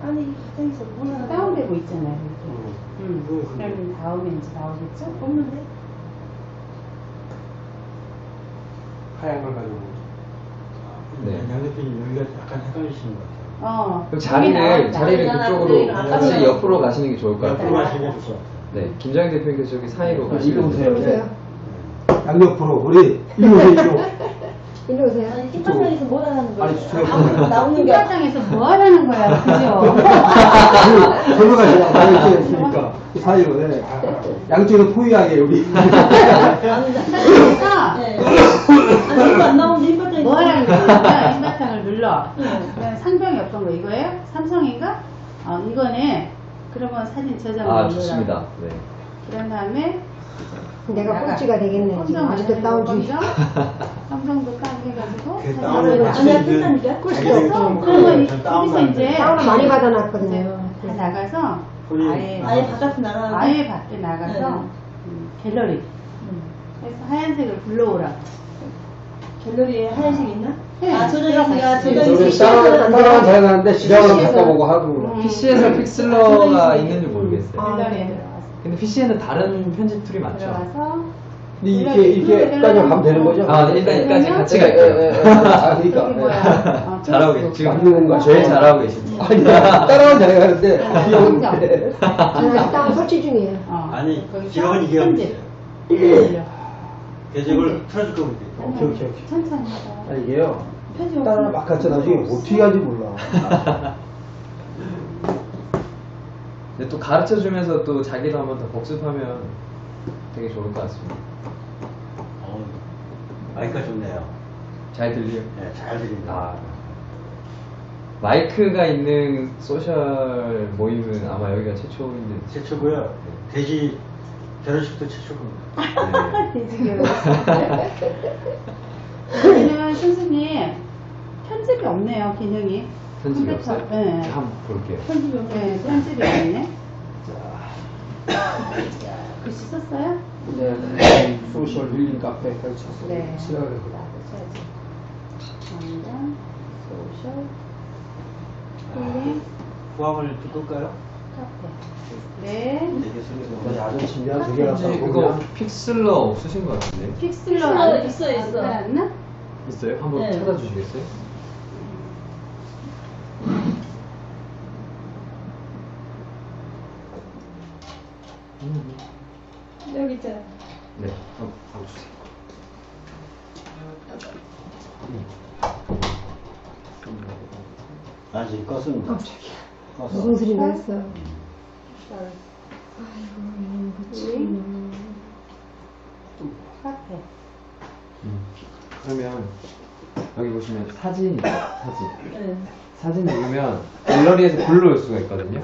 Speaker 4: 아니 저기서 뭘 하나
Speaker 2: 다운되고 있잖아요.
Speaker 3: 거.
Speaker 2: 음. 그럼 다음에 이제 나오겠죠?
Speaker 4: 없는데
Speaker 3: 하얀 걸 가지고.
Speaker 1: 네.
Speaker 6: 양 대표님 여기가 약간 헷갈리시는 것 같아요.
Speaker 2: 어.
Speaker 1: 그럼 자리를. 자리를. 그쪽으로. 같이 옆으로 가시는 게 좋을 것
Speaker 6: 옆으로
Speaker 1: 같아요.
Speaker 6: 가시는 게 같아요.
Speaker 1: 네. 김정희 대표님께서 저기 사이로
Speaker 3: 아,
Speaker 1: 가시면
Speaker 3: 이거
Speaker 1: 돼요.
Speaker 3: 보세요.
Speaker 5: 보세요.
Speaker 3: 양옆으로 우리 이거 이거.
Speaker 5: 일로 오세요.
Speaker 4: 아니 흰바탕에서 뭘 하는 거야
Speaker 3: 아니, 저기
Speaker 4: 아무 나오는 게
Speaker 2: 한바탕에서 뭐 하라는 거야, 그죠?
Speaker 3: 절로 가시죠. 양쪽에 있으니까 그 사이로. 네. 양쪽에서 포위하게 우리.
Speaker 2: 그래서
Speaker 4: 네. 아니 이거 안 나오는데 흰바탕에서
Speaker 2: 뭐 하라는 거야? 인바탕을 눌러. 그냥 상병이 어떤 거 이거예요? 삼성인가? 어, 이거네. 그러면 사진 저장
Speaker 1: 아. 좋습니다. 네.
Speaker 2: 그런 다음에
Speaker 5: 내가. 꼴찌가 되겠네. 지금
Speaker 2: 삼성
Speaker 5: 아직도 다운 중.
Speaker 2: 삼성? 삼성도
Speaker 6: 그
Speaker 2: 사진
Speaker 6: 다운을 자기들이
Speaker 5: 없어.
Speaker 6: 좀
Speaker 2: 그러면
Speaker 6: 다운받는
Speaker 2: 이제
Speaker 5: 다운을 많이 받아놨거든요.
Speaker 2: 다 나가서. 아예
Speaker 4: 아예 바깥으로 나가는
Speaker 2: 아예 밖에 나가서
Speaker 4: 네.
Speaker 2: 음, 갤러리 그래서 하얀색을 불러오라.
Speaker 4: 갤러리에 하얀색 있나?
Speaker 2: 네.
Speaker 4: 아 저장이가
Speaker 2: 들어갔어요.
Speaker 4: 저장이
Speaker 3: 저기
Speaker 4: 시작을
Speaker 3: 따라
Speaker 4: 안
Speaker 3: 따라만
Speaker 4: 돼.
Speaker 3: 잘하는데
Speaker 2: PC에서.
Speaker 3: 바꿔보고 하고.
Speaker 2: 음.
Speaker 1: PC에서 Pixlr가 있는지 모르겠어요.
Speaker 5: 아,
Speaker 2: 갤러리에
Speaker 5: 네.
Speaker 2: 들어가서
Speaker 1: 근데 PC에는 다른 편집 툴이 많죠.
Speaker 2: 들어가서
Speaker 3: 근데 이렇게 이렇게까지 가면 되는 거죠?
Speaker 1: 아, 일단 여기까지 같이
Speaker 3: 예,
Speaker 1: 갈게요.
Speaker 3: 예. 아, 그러니까.
Speaker 2: 뭐야? 어,
Speaker 1: 잘하고. 계시 지금
Speaker 3: 만드는 거야.
Speaker 1: 제일 잘하고 계십니다.
Speaker 3: 아니, 따라만 잘해가는데
Speaker 2: 네,
Speaker 3: 귀여운데.
Speaker 5: 저는 다운 설치 중이에요.
Speaker 2: 어,
Speaker 6: 아니, 기억은 이게. 그래서 이걸 틀어줄 거거든요.
Speaker 3: 오케이, 오케이, 오케이.
Speaker 2: 천천히 하자.
Speaker 3: 아, 이게요.
Speaker 2: 편집
Speaker 3: 따라 막 갖다 나중에 어떻게 하는지 몰라.
Speaker 1: 근데 또 가르쳐 주면서 또 자기도 한번 더 복습하면 되게 좋을 것 같습니다.
Speaker 6: 어, 마이크가 좋네요.
Speaker 1: 잘 들려요?
Speaker 6: 네, 잘 들립니다.
Speaker 1: 아, 마이크가 있는 소셜 모임은 아마 여기가 최초인데.
Speaker 6: 최초고요. 돼지 결혼식도 최초입니다.
Speaker 1: 네.
Speaker 2: 돼지교육. 여기는 선생님 편집이 없네요 기능이.
Speaker 1: 편집이 없어요?
Speaker 2: 네.
Speaker 1: 한번 볼게요.
Speaker 2: 편집이 네, 편집이 없네. 글씨 썼어요?
Speaker 3: 네, 네. 소셜 힐링 카페 펼쳤어요.
Speaker 2: 네.
Speaker 3: 시작을
Speaker 2: 나도 써야지. 당장 소셜 힐링
Speaker 6: 후함을 두을까요
Speaker 2: 카페. 네.
Speaker 3: 해서 아주 진지한 세계라서
Speaker 1: 혹시 그거 픽슬러 없으신 것 같은데?
Speaker 2: 픽슬러
Speaker 4: 픽슬러
Speaker 2: 안-
Speaker 4: 있어, 있어.
Speaker 2: 안 깔았나?
Speaker 1: 있어요? 한번
Speaker 4: 네.
Speaker 1: 찾아주시겠어요?
Speaker 4: 여기 있잖아
Speaker 1: 네, 한번 보여주세요.
Speaker 7: 아직 껐습니다.
Speaker 5: 무슨 소리 났어?
Speaker 2: 카페.
Speaker 1: 음. 그러면 여기 보시면 사진? 사진.
Speaker 4: 네.
Speaker 1: 사진 누르면 갤러리에서 불러올 수가 있거든요.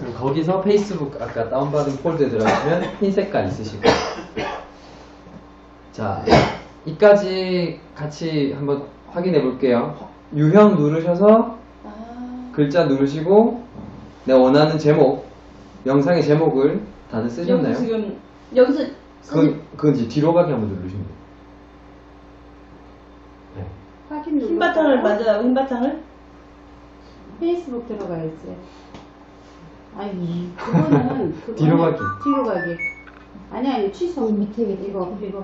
Speaker 1: 그럼 거기서 페이스북 아까 다운받은 폴드에 들어가시면 흰 색깔 있으시고 자 이까지 같이 한번 확인해 볼게요. 유형 누르셔서
Speaker 2: 아,
Speaker 1: 글자 누르시고 내가 원하는 제목 영상의 제목을 다들 쓰셨나요?
Speaker 4: 지금 여기서
Speaker 1: 그건, 그건 이제 뒤로 가기 한번 누르시면 돼요. 네.
Speaker 2: 확인 누르.
Speaker 4: 흰 바탕을 맞아요. 흰 바탕을.
Speaker 2: 페이스북 들어가야지. 아니, 그거는. 그거는
Speaker 1: 뒤로 가기.
Speaker 2: 뒤로 가기. 아니, 아니, 취소.
Speaker 5: 이 밑에 밑에
Speaker 2: 이거, 이거.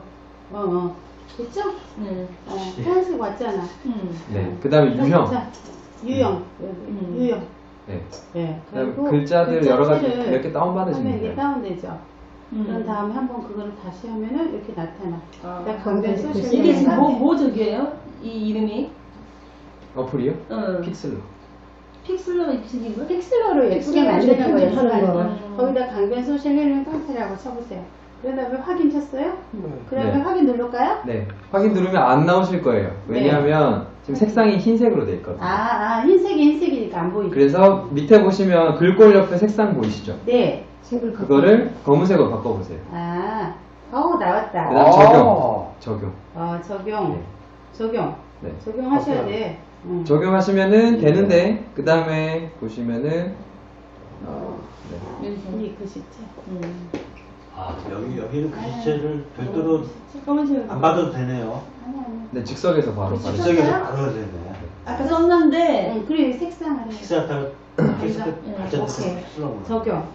Speaker 2: 어, 어. 됐죠?
Speaker 4: 네.
Speaker 2: 어, 하얀색 왔잖아.
Speaker 4: 음.
Speaker 1: 네. 그 다음에 유형.
Speaker 2: 자, 유형. 여기,
Speaker 4: 음.
Speaker 2: 유형.
Speaker 1: 네.
Speaker 2: 네.
Speaker 1: 그다음에
Speaker 2: 그리고
Speaker 1: 글자들 여러 가지 몇개 다운받으시면
Speaker 2: 하면 이게
Speaker 1: 돼요.
Speaker 2: 다운되죠.
Speaker 4: 음.
Speaker 2: 그런 다음에 한번 그거를 다시 하면은 이렇게 나타나.
Speaker 4: 아.
Speaker 2: 그러니까 강변 소셜
Speaker 4: 이게 지금 뭐, 뭐 저기예요? 이 이름이?
Speaker 1: 어플이요?
Speaker 4: 어.
Speaker 1: 픽슬로.
Speaker 4: 입히는 거야?
Speaker 2: Pixlr로 예쁘게 만드는 거예요.
Speaker 5: 편집하는 거.
Speaker 4: 음.
Speaker 2: 거기다 강변 소셜 힐링 카페라고 쳐보세요. 그런 다음에 확인 쳤어요? 그러면
Speaker 1: 네.
Speaker 2: 확인 누를까요?
Speaker 1: 네. 확인 누르면 안 나오실 거예요. 왜냐하면 지금 색상이 흰색으로 돼 있거든요.
Speaker 2: 아, 아, 흰색이 흰색이니까 안 보이죠.
Speaker 1: 그래서 밑에 보시면 글꼴 옆에 색상 보이시죠?
Speaker 2: 네.
Speaker 5: 색을.
Speaker 1: 그거를 검은색으로 바꿔보세요.
Speaker 2: 아, 어우, 나왔다.
Speaker 1: 그 다음 적용. 적용.
Speaker 2: 어, 적용.
Speaker 1: 네.
Speaker 2: 적용.
Speaker 1: 네.
Speaker 2: 적용하셔야 돼. 응.
Speaker 1: 적용하시면은 되는데 그 다음에 보시면은 어, 네.
Speaker 4: 여기서.
Speaker 2: 이 글씨체.
Speaker 4: 음.
Speaker 7: 아, 여기, 여기는 글씨체를 별도로
Speaker 4: 검은색으로.
Speaker 7: 안 받아도 되네요.
Speaker 1: 네, 즉석에서 바로
Speaker 2: 그치.
Speaker 1: 받으시죠.
Speaker 7: 즉석에서 바로 되네.
Speaker 4: 아까 썼는데,
Speaker 2: 응, 그리고 색상을 해.
Speaker 7: 식사타를 텍스트
Speaker 4: 네,
Speaker 7: 받쳐도
Speaker 2: 오케이. 적용.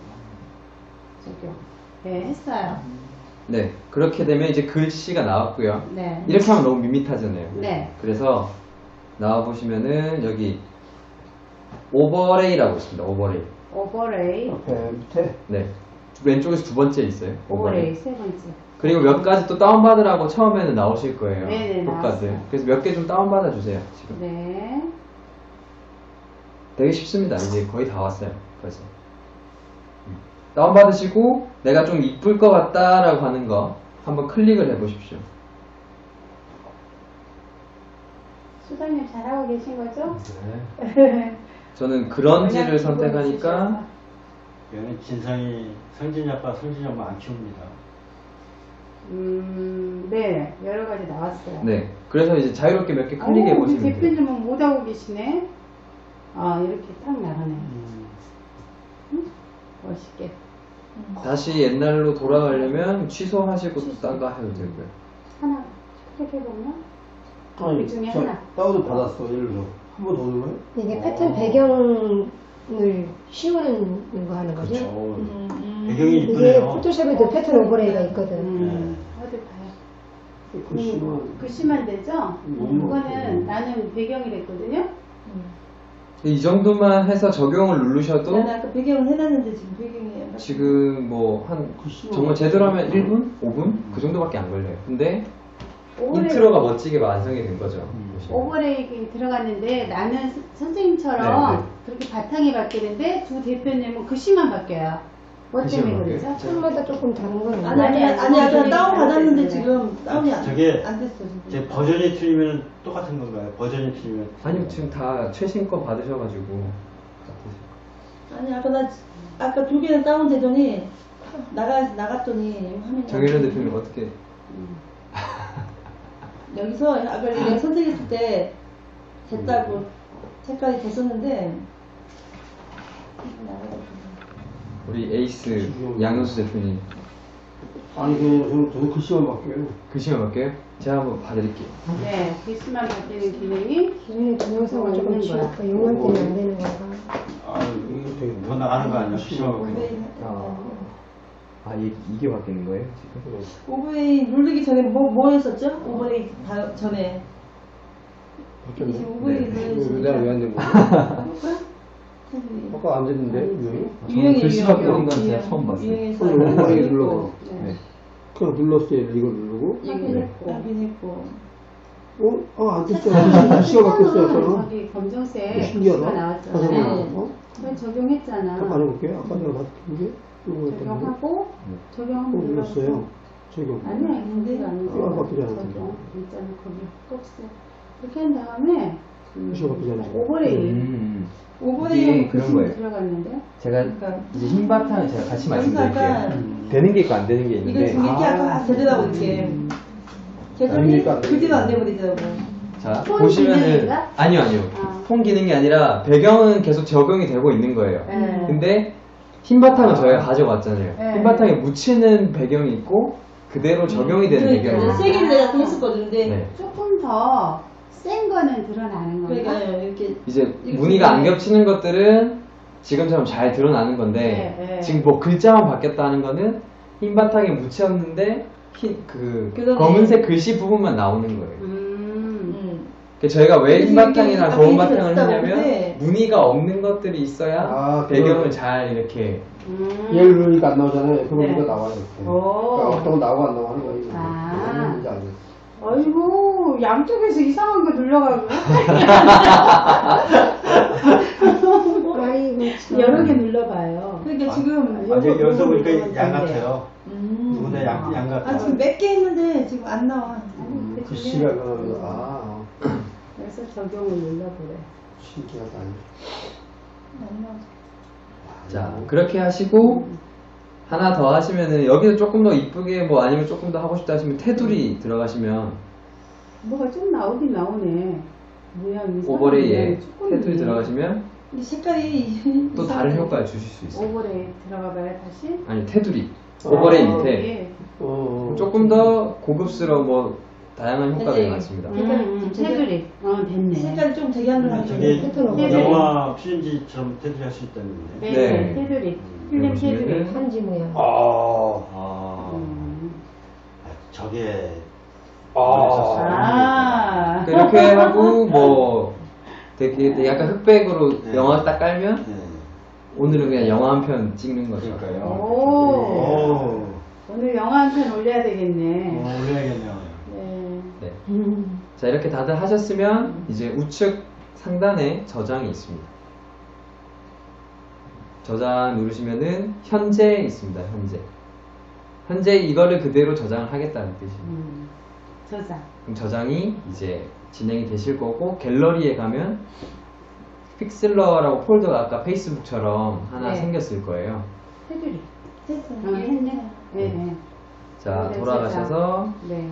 Speaker 2: 적용. 네, 했어요.
Speaker 1: 네. 그렇게 되면 이제 글씨가 나왔고요.
Speaker 2: 네.
Speaker 1: 이렇게 하면 너무 밋밋하잖아요.
Speaker 2: 네.
Speaker 1: 그래서 나와 보시면은 여기 overlay라고 있습니다. 오버레이.
Speaker 2: 오버레이.
Speaker 3: 옆에 밑에
Speaker 1: 네. 왼쪽에서 두 번째 있어요.
Speaker 2: overlay 세 번째.
Speaker 1: 그리고 몇 가지 또 다운받으라고 처음에는 나오실 거예요.
Speaker 2: 네네,
Speaker 1: 효과들.
Speaker 2: 나왔어요.
Speaker 1: 그래서 몇 개 좀 다운받아 주세요. 지금.
Speaker 2: 네.
Speaker 1: 되게 쉽습니다. 이제 거의 다 왔어요. 벌써. 음. 다운받으시고 내가 좀 이쁠 것 같다라고 하는 거 한번 클릭을 해보십시오.
Speaker 2: 수장님 잘하고 계신 거죠?
Speaker 1: 네. 저는 그런지를 선택하니까
Speaker 7: 여기는 진상이 성진이 아빠, 성진이 엄마 안 키웁니다.
Speaker 2: 음, 네. 여러 가지 나왔어요.
Speaker 1: 네. 그래서 이제 자유롭게 몇 개 클릭해 보시면 돼요.
Speaker 2: 대표님은 못 하고 계시네. 아, 이렇게 탁 나가네.
Speaker 7: 음.
Speaker 2: 멋있게.
Speaker 1: 다시 옛날로 돌아가려면 취소하시고 또딴거 해도 되고요.
Speaker 2: 하나 클릭해 보면
Speaker 3: 아니
Speaker 2: 그 중에
Speaker 3: 저
Speaker 2: 하나.
Speaker 3: 다운을 받았어 예를 들어 한 번더 눌러요?
Speaker 5: 이게 패턴 배경을 씌우는 거 하는 거죠?
Speaker 7: 그렇죠.
Speaker 4: 음, 음.
Speaker 7: 배경이
Speaker 5: 이게
Speaker 7: 이쁘네요.
Speaker 5: 포토샵에도 패턴 오버레이가 있거든.
Speaker 2: 음, 어디 봐요.
Speaker 3: 글씨만
Speaker 2: 음, 글씨만 되죠?
Speaker 3: 음.
Speaker 2: 그거는 나는 배경이 됐거든요.
Speaker 1: 이 정도만 해서 적용을 누르셔도
Speaker 4: 나는 아까 배경을 해놨는데 지금 배경이 약간-
Speaker 1: 지금 뭐 한 정말 제대로 하면 1분? 5분? 그 정도밖에 안 걸려요. 근데 인트로가 멋지게 완성이 된 거죠.
Speaker 7: 음.
Speaker 2: overlay 들어갔는데 나는 스- 선생님처럼
Speaker 1: 네, 네.
Speaker 2: 그렇게 바탕이 바뀌는데 두 대표님은 글씨만 바뀌어요. 뭐
Speaker 1: 글씨만
Speaker 2: 때문에
Speaker 1: 바뀌어요?
Speaker 2: 그러죠?
Speaker 5: 손마다 조금 다른 건
Speaker 4: 아니, 아니, 아니, 아니, 아까 다운 받았는데 지금 다운이 안,
Speaker 7: 저게
Speaker 4: 안 됐어, 지금.
Speaker 7: 제 버전이 틀리면 똑같은 건가요? 버전이 틀리면?
Speaker 1: 아니요, 지금 다 최신 거 받으셔가지고.
Speaker 4: 아니, 아까 나, 아까 두 개는 다운되더니, 나가, 나갔더니, 화면이.
Speaker 1: 정혜련
Speaker 4: 안
Speaker 1: 대표님 어떻게.
Speaker 4: 여기서 아까 내가 선택했을 때 됐다고 색깔이 됐었는데
Speaker 1: 우리 에이스 양현수 대표님.
Speaker 3: 아니 그 저는, 저는 글씨만 바뀌어요
Speaker 1: 글씨만 바뀌어요? 제가 한번 봐드릴게요.
Speaker 2: 네, 글씨만 바뀌는 기능이
Speaker 5: 기존의 동영상을 조금
Speaker 2: 있는 거야.
Speaker 5: 치우니까 용량 때문에 안 되는 건가?
Speaker 7: 아, 이거 되게 더 나가는 거 아니야? 글씨만 보면.
Speaker 1: 아, 이, 이게 바뀌는 거예요, 지금?
Speaker 4: overlay 누르기 전에 뭐, 뭐 했었죠? overlay 다, 전에
Speaker 3: 바뀌었네
Speaker 1: 네.
Speaker 3: 왜안 된 거야? 아까 안 됐는데 유형이?
Speaker 4: 유형이
Speaker 1: 글씨
Speaker 4: 유형,
Speaker 1: 바꾸는 건 제가
Speaker 4: 유형,
Speaker 1: 처음 봤어요.
Speaker 4: 유형에서
Speaker 3: 오버레이
Speaker 4: 있고.
Speaker 3: 눌러도
Speaker 1: 네.
Speaker 3: 그냥 눌렀어요. 이거 누르고.
Speaker 4: 확인했고. 확인했고.
Speaker 3: 어? 아, 안 됐어요. 시가 바뀌었어요. 아까는.
Speaker 2: 저기 검정색
Speaker 3: 신기하다.
Speaker 2: 글씨가
Speaker 3: 다시
Speaker 2: 나왔잖아요.
Speaker 3: 한번 어?
Speaker 2: 그걸 적용했잖아.
Speaker 3: 잠깐 해볼게요. 아까 내가 봤던 게.
Speaker 2: 적용하고
Speaker 3: 어,
Speaker 2: 적용하면
Speaker 3: 눌렀어요. 적용.
Speaker 2: 아니야, 문제가 아니고
Speaker 3: 아, 바뀌지.
Speaker 2: 적용 있잖아, 거기 꺽쇠. 이렇게 한 다음에 그
Speaker 3: 글씨가 바뀌지 않았어.
Speaker 2: 오버레이
Speaker 1: 음. 이게
Speaker 4: 오버레이
Speaker 1: 그런 거예요.
Speaker 2: 들어갔는데
Speaker 1: 제가 이제 흰 바탕을 제가 같이 말씀드릴게요.
Speaker 4: 약간
Speaker 1: 되는 게 있고 안 되는 게
Speaker 4: 이거
Speaker 1: 있는데
Speaker 4: 지금 이렇게 아까 이렇게. 제설이
Speaker 3: 그러니까 안
Speaker 4: 그지도 안 돼버리더라고.
Speaker 1: 자
Speaker 2: 폰
Speaker 1: 보시면은
Speaker 2: 기능인가?
Speaker 1: 아니요 아니요
Speaker 2: 아.
Speaker 1: 폰 기능이 아니라 배경은 계속 적용이 되고 있는 거예요.
Speaker 2: 네.
Speaker 1: 근데 흰 바탕을 저희가 가져왔잖아요.
Speaker 2: 네.
Speaker 1: 흰 바탕에 묻히는 배경이 있고 그대로 적용이 되는 배경이
Speaker 4: 그러니까
Speaker 1: 있어요.
Speaker 4: 세 개를 내가 했었거든. 근데
Speaker 1: 네.
Speaker 2: 조금 더 센 거는 드러나는 건가?
Speaker 4: 그러니까 이렇게
Speaker 1: 이제
Speaker 4: 이거
Speaker 1: 무늬가 안 겹치는 것들은 지금처럼 잘 드러나는 건데
Speaker 2: 네, 네.
Speaker 1: 지금 뭐 글자만 바뀌었다는 거는 흰 바탕에 묻혔는데 흰 그
Speaker 4: 그러네.
Speaker 1: 검은색 글씨 부분만 나오는 거예요.
Speaker 2: 음.
Speaker 4: 음.
Speaker 1: 그 저희가 왜흰
Speaker 4: 이게
Speaker 1: 검은
Speaker 4: 아까
Speaker 1: 바탕을 했냐면 무늬가 없는 것들이 있어야
Speaker 3: 아,
Speaker 1: 배경을 잘 이렇게
Speaker 2: 음.
Speaker 3: 얘를 누르니까 안 나오잖아요. 그러니까
Speaker 2: 네.
Speaker 3: 나와요. 이렇게.
Speaker 2: 오.
Speaker 3: 그러니까 어떤 거 나오고 안 나오고 하는 거예요.
Speaker 2: 아.
Speaker 3: 이제 알겠어.
Speaker 2: 아이고 양쪽에서 이상한 거 눌러가고
Speaker 5: 아이고 참.
Speaker 2: 여러 개 눌러봐요.
Speaker 4: 그러니까 지금
Speaker 7: 아,
Speaker 2: 요거-
Speaker 7: 여기서 보니까. 양 같아요.
Speaker 4: 음.
Speaker 7: 누구나 양, 양 같아요.
Speaker 4: 아 지금 몇 개 했는데 지금 안 나와.
Speaker 2: 그
Speaker 3: 글씨가 그러면 아,
Speaker 2: 그래서 적용을 눌러보래.
Speaker 3: 신기하다.
Speaker 1: 자 그렇게 하시고 하나 더 하시면은 여기서 조금 더 이쁘게 뭐 아니면 조금 더 하고 싶다 하시면 테두리 들어가시면
Speaker 2: 뭐가 좀 나오긴 나오네. 모양이 모양이 조금
Speaker 1: 테두리. 들어가시면
Speaker 4: 이 색깔이
Speaker 1: 또 다른 효과를 주실 수 있어요.
Speaker 2: 오버레이 들어가봐요 다시.
Speaker 1: 아니 테두리 오버레이
Speaker 2: 어,
Speaker 1: 밑에
Speaker 2: 예.
Speaker 3: 어,
Speaker 1: 조금 더 고급스러운 뭐 다양한 효과가
Speaker 4: 이제
Speaker 1: 많습니다.
Speaker 2: 음, 음, 테두리. 어 됐네.
Speaker 4: 색깔이 좀 되게.
Speaker 7: 저게
Speaker 2: 테두리.
Speaker 7: 영화 PNG처럼 테두리 할 수 있다는데.
Speaker 2: 네,
Speaker 1: 네.
Speaker 2: 테두리.
Speaker 1: 음,
Speaker 2: 필름 테두리.
Speaker 5: 한지 모양.
Speaker 3: 아,
Speaker 7: 아,
Speaker 2: 음.
Speaker 7: 아, 저게
Speaker 3: 아.
Speaker 2: 아.
Speaker 1: 이렇게 하고 뭐 되게, 되게 약간 흑백으로
Speaker 7: 네.
Speaker 1: 영화 딱 깔면
Speaker 7: 네.
Speaker 1: 오늘은 그냥 영화 한 편 찍는 거죠.
Speaker 7: 그러니까요.
Speaker 2: 오.
Speaker 7: 오,
Speaker 2: 오늘 영화 한 편 올려야 되겠네.
Speaker 7: 어, 올려야겠네요.
Speaker 2: 네.
Speaker 1: 네.
Speaker 5: 음.
Speaker 1: 자 이렇게 다들 하셨으면 이제 우측 상단에 저장이 있습니다. 저장 누르시면은 현재 있습니다. 현재. 현재 이거를 그대로 저장을 하겠다는 뜻입니다.
Speaker 2: 음. 저장.
Speaker 1: 그럼 저장이 이제 진행이 되실 거고 갤러리에 가면 픽슬러라고 폴더가 아까 페이스북처럼 하나
Speaker 2: 네.
Speaker 1: 생겼을 거예요.
Speaker 2: 테두리.
Speaker 4: 됐어.
Speaker 2: 어, 했네. 네, 네.
Speaker 1: 자
Speaker 2: 네,
Speaker 1: 돌아가셔서
Speaker 2: 네.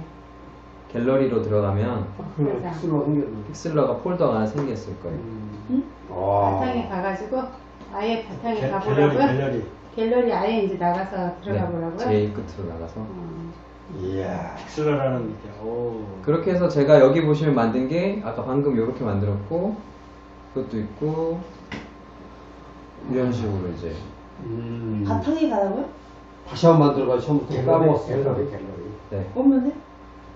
Speaker 1: 갤러리로 들어가면
Speaker 3: 그래,
Speaker 2: 맞아.
Speaker 3: 슬로 생겼네.
Speaker 1: 픽슬러가 폴더가 하나 생겼을 거예요.
Speaker 3: 음. 와.
Speaker 2: 바탕에 가가지고 아예 바탕에
Speaker 7: 갤- 갤러리,
Speaker 2: 가보라고요?
Speaker 7: 갤러리.
Speaker 2: 갤러리 아예 이제 나가서 들어가
Speaker 1: 네,
Speaker 2: 보라고요?
Speaker 1: 제일 끝으로 나가서
Speaker 2: 어.
Speaker 7: 이야, 픽슬러라는 게, 오.
Speaker 1: 그렇게 해서 제가 여기 보시면 만든 게 아까 방금 이렇게 만들었고 그것도 있고 이런 식으로 이제
Speaker 3: 음.
Speaker 4: 바탕에 가라고요?
Speaker 3: 다시 한 번 만들어가지고 처음부터 까먹었어요.
Speaker 6: 갤러리, 갤러리.
Speaker 1: 네.
Speaker 4: 없는데?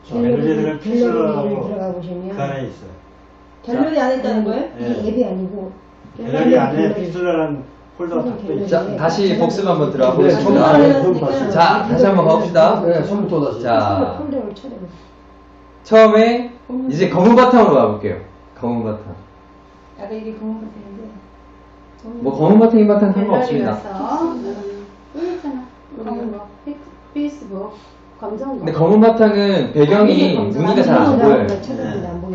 Speaker 7: 갤러리들은
Speaker 5: 갤러리를
Speaker 7: Pixlr라고
Speaker 5: 들어가
Speaker 7: 그
Speaker 5: 보시면
Speaker 7: 안에 있어요.
Speaker 4: 갤러리 안에 있다는 거예요?
Speaker 5: 이게
Speaker 7: 네.
Speaker 5: 앱이 아니고
Speaker 7: 갤러리 안에. Pixlr라는 폴더가 딱
Speaker 5: 갤러리.
Speaker 7: 있어요.
Speaker 1: 자 다시 복습 한번 들어가
Speaker 3: 네,
Speaker 1: 보겠습니다.
Speaker 3: 처음부터
Speaker 4: 네.
Speaker 3: 처음 다시.
Speaker 1: 자 다시 한번 가봅시다.
Speaker 3: 네, 처음부터 다시.
Speaker 1: 자
Speaker 5: 폴더를 찾아보
Speaker 1: 처음에 이제 검은 바탕으로 가볼게요. 검은 바탕.
Speaker 4: 아까 이게 검은 바탕인데.
Speaker 1: 뭐 검은 바탕, 흰 바탕 상관없습니다.
Speaker 2: 음, 있잖아. 검은 거. 페- 페이스북. 거.
Speaker 1: 근데 검은 바탕은 배경이 무늬가 잘 안 보여요.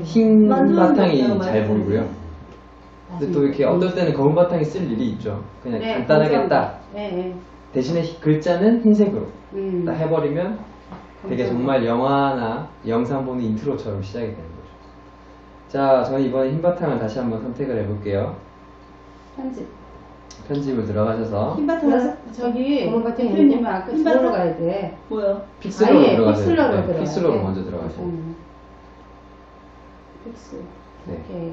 Speaker 1: 흰 바탕이 잘 보이고요. 근데 또 이렇게 어떨 때는 검은 바탕이 쓸 일이 있죠. 그냥
Speaker 2: 네,
Speaker 1: 간단하게. 딱
Speaker 2: 네, 네.
Speaker 1: 대신에 히- 글자는 흰색으로
Speaker 2: 음.
Speaker 1: 딱 해버리면 되게 정말 영화나 영상 보는 인트로처럼 시작이 되는 거죠. 자, 저는 이번에 흰 바탕을 다시 한번 선택을 해볼게요.
Speaker 2: 편집.
Speaker 1: 편집을 들어가셔서
Speaker 4: 흰 바탕 가서
Speaker 2: 저기 대표님은 아까
Speaker 4: 흰
Speaker 2: 저기로
Speaker 4: 바탕?
Speaker 2: 가야 돼.
Speaker 4: 뭐요?
Speaker 1: Pixlr로
Speaker 2: 아예
Speaker 1: 들어가세요.
Speaker 2: Pixlr로
Speaker 1: 네,
Speaker 2: 들어가야
Speaker 1: Pixlr로
Speaker 2: 돼.
Speaker 1: 먼저 들어가세요.
Speaker 2: 음. 픽슬.
Speaker 1: 네.
Speaker 2: 오케이.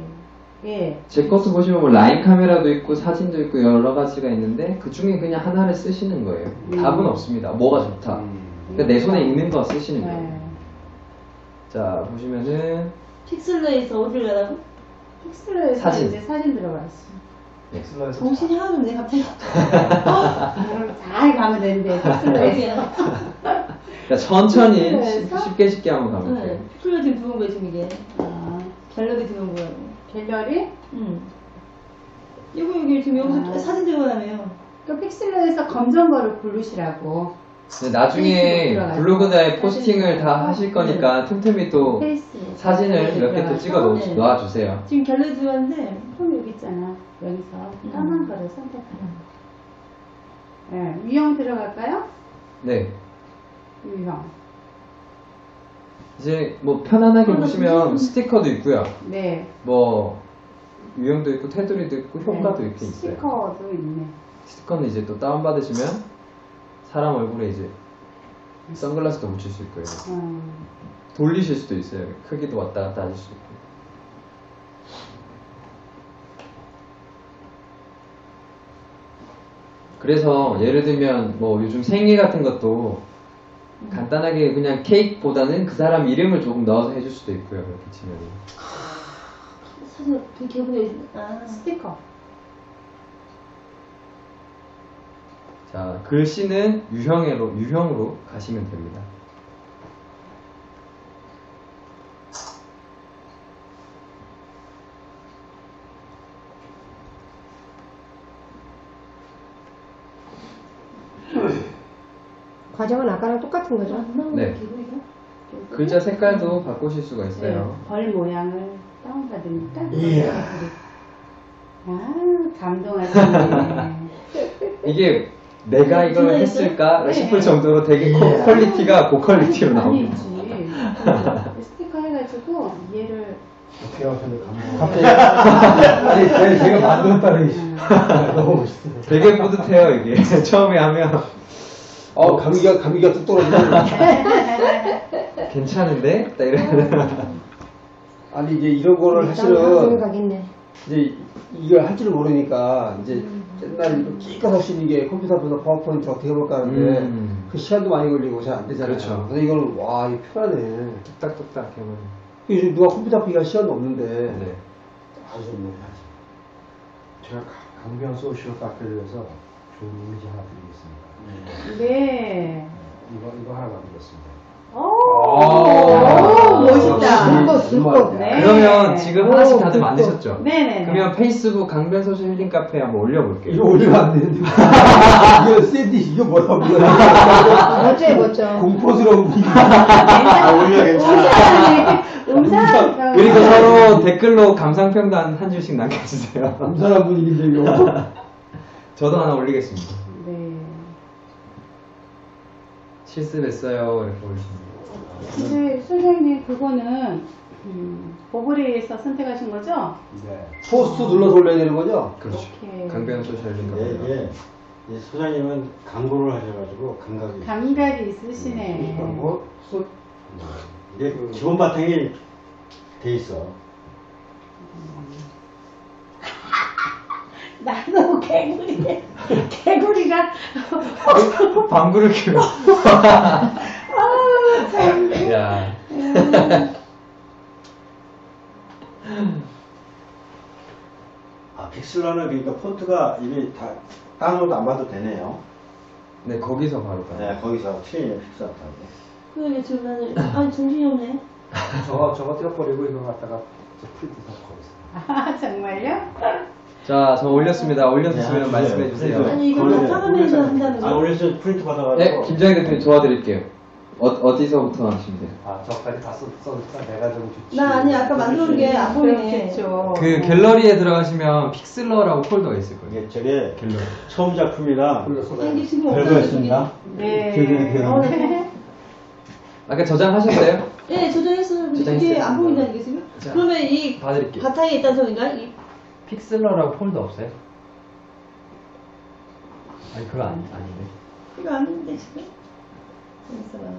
Speaker 2: 예.
Speaker 1: 제 것도 보시면 뭐 라인 카메라도 있고 사진도 있고 여러 가지가 있는데 그 중에 그냥 하나를 쓰시는 거예요.
Speaker 2: 음.
Speaker 1: 답은 없습니다. 뭐가 좋다. 그러니까 내 손에 있는 거 쓰시는 거예요.
Speaker 2: 네.
Speaker 1: 자 보시면은
Speaker 4: 픽슬러에서 어디를 가라고?
Speaker 2: 픽슬러에서
Speaker 1: 사진.
Speaker 2: 이제 사진 들어가 있어.
Speaker 6: 픽슬러에서
Speaker 4: 정신이 하나도 없네 갑자기.
Speaker 2: 이걸 잘 가면 되는데 픽슬러에서.
Speaker 4: 어디야?
Speaker 1: 그러니까 천천히 쉽-
Speaker 2: 픽셀러에서?
Speaker 1: 쉽게 쉽게 한번 가볼게요.
Speaker 4: 네. 픽셀러 지금 들어온 거예요, 지금 이게.
Speaker 2: 아,
Speaker 4: 갤러리 들어온 거예요.
Speaker 2: 갤러리?
Speaker 4: 응. 이거 여기 지금 여기서
Speaker 2: 아.
Speaker 4: 사진 찍어가네요.
Speaker 2: 그 Pixlr에서 검정 거를 고르시라고.
Speaker 1: 나중에 블로그에 포스팅을 다 하실 거니까 틈틈이 또
Speaker 2: 페이스.
Speaker 1: 사진을 몇 개 또 찍어 놓-
Speaker 4: 네.
Speaker 1: 놔주세요.
Speaker 4: 지금 갤러리 들어왔는데,
Speaker 2: 그럼 여기 있잖아. 여기서
Speaker 4: 음.
Speaker 2: 까만 거를 선택하라. 네, 유형 들어갈까요?
Speaker 1: 네.
Speaker 2: 유형.
Speaker 1: 이제 뭐 편안하게
Speaker 4: 어, 나
Speaker 1: 보시면
Speaker 4: 무슨-
Speaker 1: 스티커도 있고요.
Speaker 2: 네.
Speaker 1: 뭐 유형도 있고 테두리도 있고 효과도
Speaker 2: 네,
Speaker 1: 이렇게 있어요.
Speaker 2: 스티커도 있네.
Speaker 1: 스티커는 이제 또 다운 받으시면 사람 얼굴에 이제 선글라스도 붙일 수 있고요.
Speaker 2: 음,
Speaker 1: 돌리실 수도 있어요. 크기도 왔다 갔다 하실 수 있고. 그래서 예를 들면 뭐 요즘 생일 같은 것도 간단하게 그냥 케이크보다는 그 사람 이름을 조금 넣어서 해줄 수도 있고요. 이렇게 치면.
Speaker 4: 사진 그 개분해 아,
Speaker 2: 스티커.
Speaker 1: 자, 글씨는 유형으로, 유형으로 가시면 됩니다.
Speaker 5: 과정은 아까랑 똑같은 거죠?
Speaker 1: 네. 글자 색깔도 바꾸실 수가 있어요.
Speaker 2: 네, 벌 모양을 다운받으니까.
Speaker 3: 이야.
Speaker 2: 아, 감동하시네.
Speaker 1: 이게 내가 이걸
Speaker 4: 진짜
Speaker 1: 했을까
Speaker 2: 네.
Speaker 1: 싶을 정도로 되게 코- 퀄리티가 고퀄리티로 나옵니다.
Speaker 2: 아니지. 스티커 해가지고 얘를
Speaker 6: 어떻게 하셨는데.
Speaker 3: 갑자기. 아니, 제가, 제가 만들었다는 게. 너무 멋있어.
Speaker 1: 되게 뿌듯해요, 이게. 처음에 하면.
Speaker 3: 어, 감기가, 감기가 뚝 떨어지네.
Speaker 1: 괜찮은데? 딱 이러면.
Speaker 3: 아니, 이제 이런 거를
Speaker 5: 방송에
Speaker 3: 사실은,
Speaker 5: 가겠네.
Speaker 3: 이제 이걸 할 줄 모르니까, 이제 옛날에 이거 끼까 하시는 게 컴퓨터 앞에서 파워포인트 어떻게 해볼까 하는데,
Speaker 1: 음.
Speaker 3: 그 시간도 많이 걸리고 잘 안 되잖아요.
Speaker 1: 그렇죠.
Speaker 3: 근데 이거는, 와, 이거 편하네.
Speaker 1: 뚝딱뚝딱 해보면.
Speaker 3: 요즘 누가 컴퓨터 앞에 갈 시간도 없는데,
Speaker 1: 네.
Speaker 3: 아주 좋네.
Speaker 6: 제가 강변 소셜 카페에서 좋은 이미지 하나 드리겠습니다.
Speaker 2: 네.
Speaker 6: 이거 이거 하나 만들었습니다.
Speaker 2: 오,
Speaker 1: 아.
Speaker 2: 오, 멋있다.
Speaker 5: 불꽃, 불꽃.
Speaker 2: 네.
Speaker 1: 그러면 지금
Speaker 5: 오,
Speaker 1: 하나씩 다들. 만드셨죠?
Speaker 2: 네네네.
Speaker 1: 그러면 페이스북 강변소셜 힐링 카페에 한번 올려볼게요.
Speaker 3: 이거 올리면 안 되는데. 이거 샌디, 이거 뭐라고.
Speaker 5: 멋져요, 멋져.
Speaker 3: 공포스러운 분위기.
Speaker 7: 아, 오히려 괜찮아.
Speaker 2: 음산
Speaker 1: 그리고 서로 댓글로 감상평도 한, 한 줄씩 남겨주세요.
Speaker 3: 감사한 분위기인데, 이거.
Speaker 1: 저도 하나 올리겠습니다.
Speaker 2: 네.
Speaker 1: 실습했어요. 이렇게 올리시면.
Speaker 2: 근데 선생님 그거는 음, overlay에서 선택하신 거죠?
Speaker 6: 네.
Speaker 3: post 눌러서 올려야 되는 거죠?
Speaker 1: 그렇죠. 강변 소셜 힐링
Speaker 7: 예,
Speaker 1: 카페.
Speaker 7: 예. 이 소장님은 광고를 하셔가지고 감각이.
Speaker 2: 감각이 있으시네.
Speaker 3: 뭐, 소,
Speaker 7: 이게 기본 바탕이 돼 있어.
Speaker 2: 나도 개구리, 개구리가
Speaker 1: 방구를 키워.
Speaker 2: 아, 참.
Speaker 1: 야.
Speaker 7: 아, 픽슬러는 그러니까 폰트가 이미 다 다운로드 안 봐도 되네요.
Speaker 1: 네, 거기서 바로 가요.
Speaker 7: 네, 거기서 틀리네요, PicsArt하고.
Speaker 4: 그러게 지금 나는, 아니, 정신이 없네.
Speaker 6: 저거 저거 떼어버리고 이거 갖다가 저 프린트해서 거기서.
Speaker 2: 아 정말요?
Speaker 1: 자, 저 올렸습니다. 올려주시면
Speaker 7: 네,
Speaker 1: 말씀해
Speaker 7: 주세요.
Speaker 1: 주세요.
Speaker 4: 아니, 이거
Speaker 7: 그러네.
Speaker 4: 다 화면에서 한다는 거.
Speaker 7: 아, 올려서 프린트 받아가지고.
Speaker 1: 네, 김정희 대표님 도와드릴게요. 어, 어디서부터 하시면 돼요?
Speaker 6: 아 저까지 다 써, 써니까 내가 좀 좋지.
Speaker 4: 나 아니, 아까 만들어온 게안 보이네.
Speaker 2: 그렇죠.
Speaker 1: 그 갤러리에 들어가시면 Pixlr라고 폴더가 있을 거예요.
Speaker 7: 이게 저게
Speaker 1: 갤러리.
Speaker 7: 처음 작품이라
Speaker 4: 아니, 이게 지금
Speaker 7: 별거였습니다.
Speaker 2: 네.
Speaker 4: 어, 네.
Speaker 1: 아까 저장하셨어요?
Speaker 4: 네, 저장했어요. 근데 이게
Speaker 1: 저장했어요.
Speaker 4: 안 보인다는 게 지금?
Speaker 1: 자,
Speaker 4: 그러면 이
Speaker 1: 봐드릴게요.
Speaker 4: 바탕에 있다는 소리인가? 이
Speaker 1: 픽슬러라고 폴더 없어요? 아니, 그거 아니, 아닌데.
Speaker 4: 이거 아닌데 지금? 있어봐.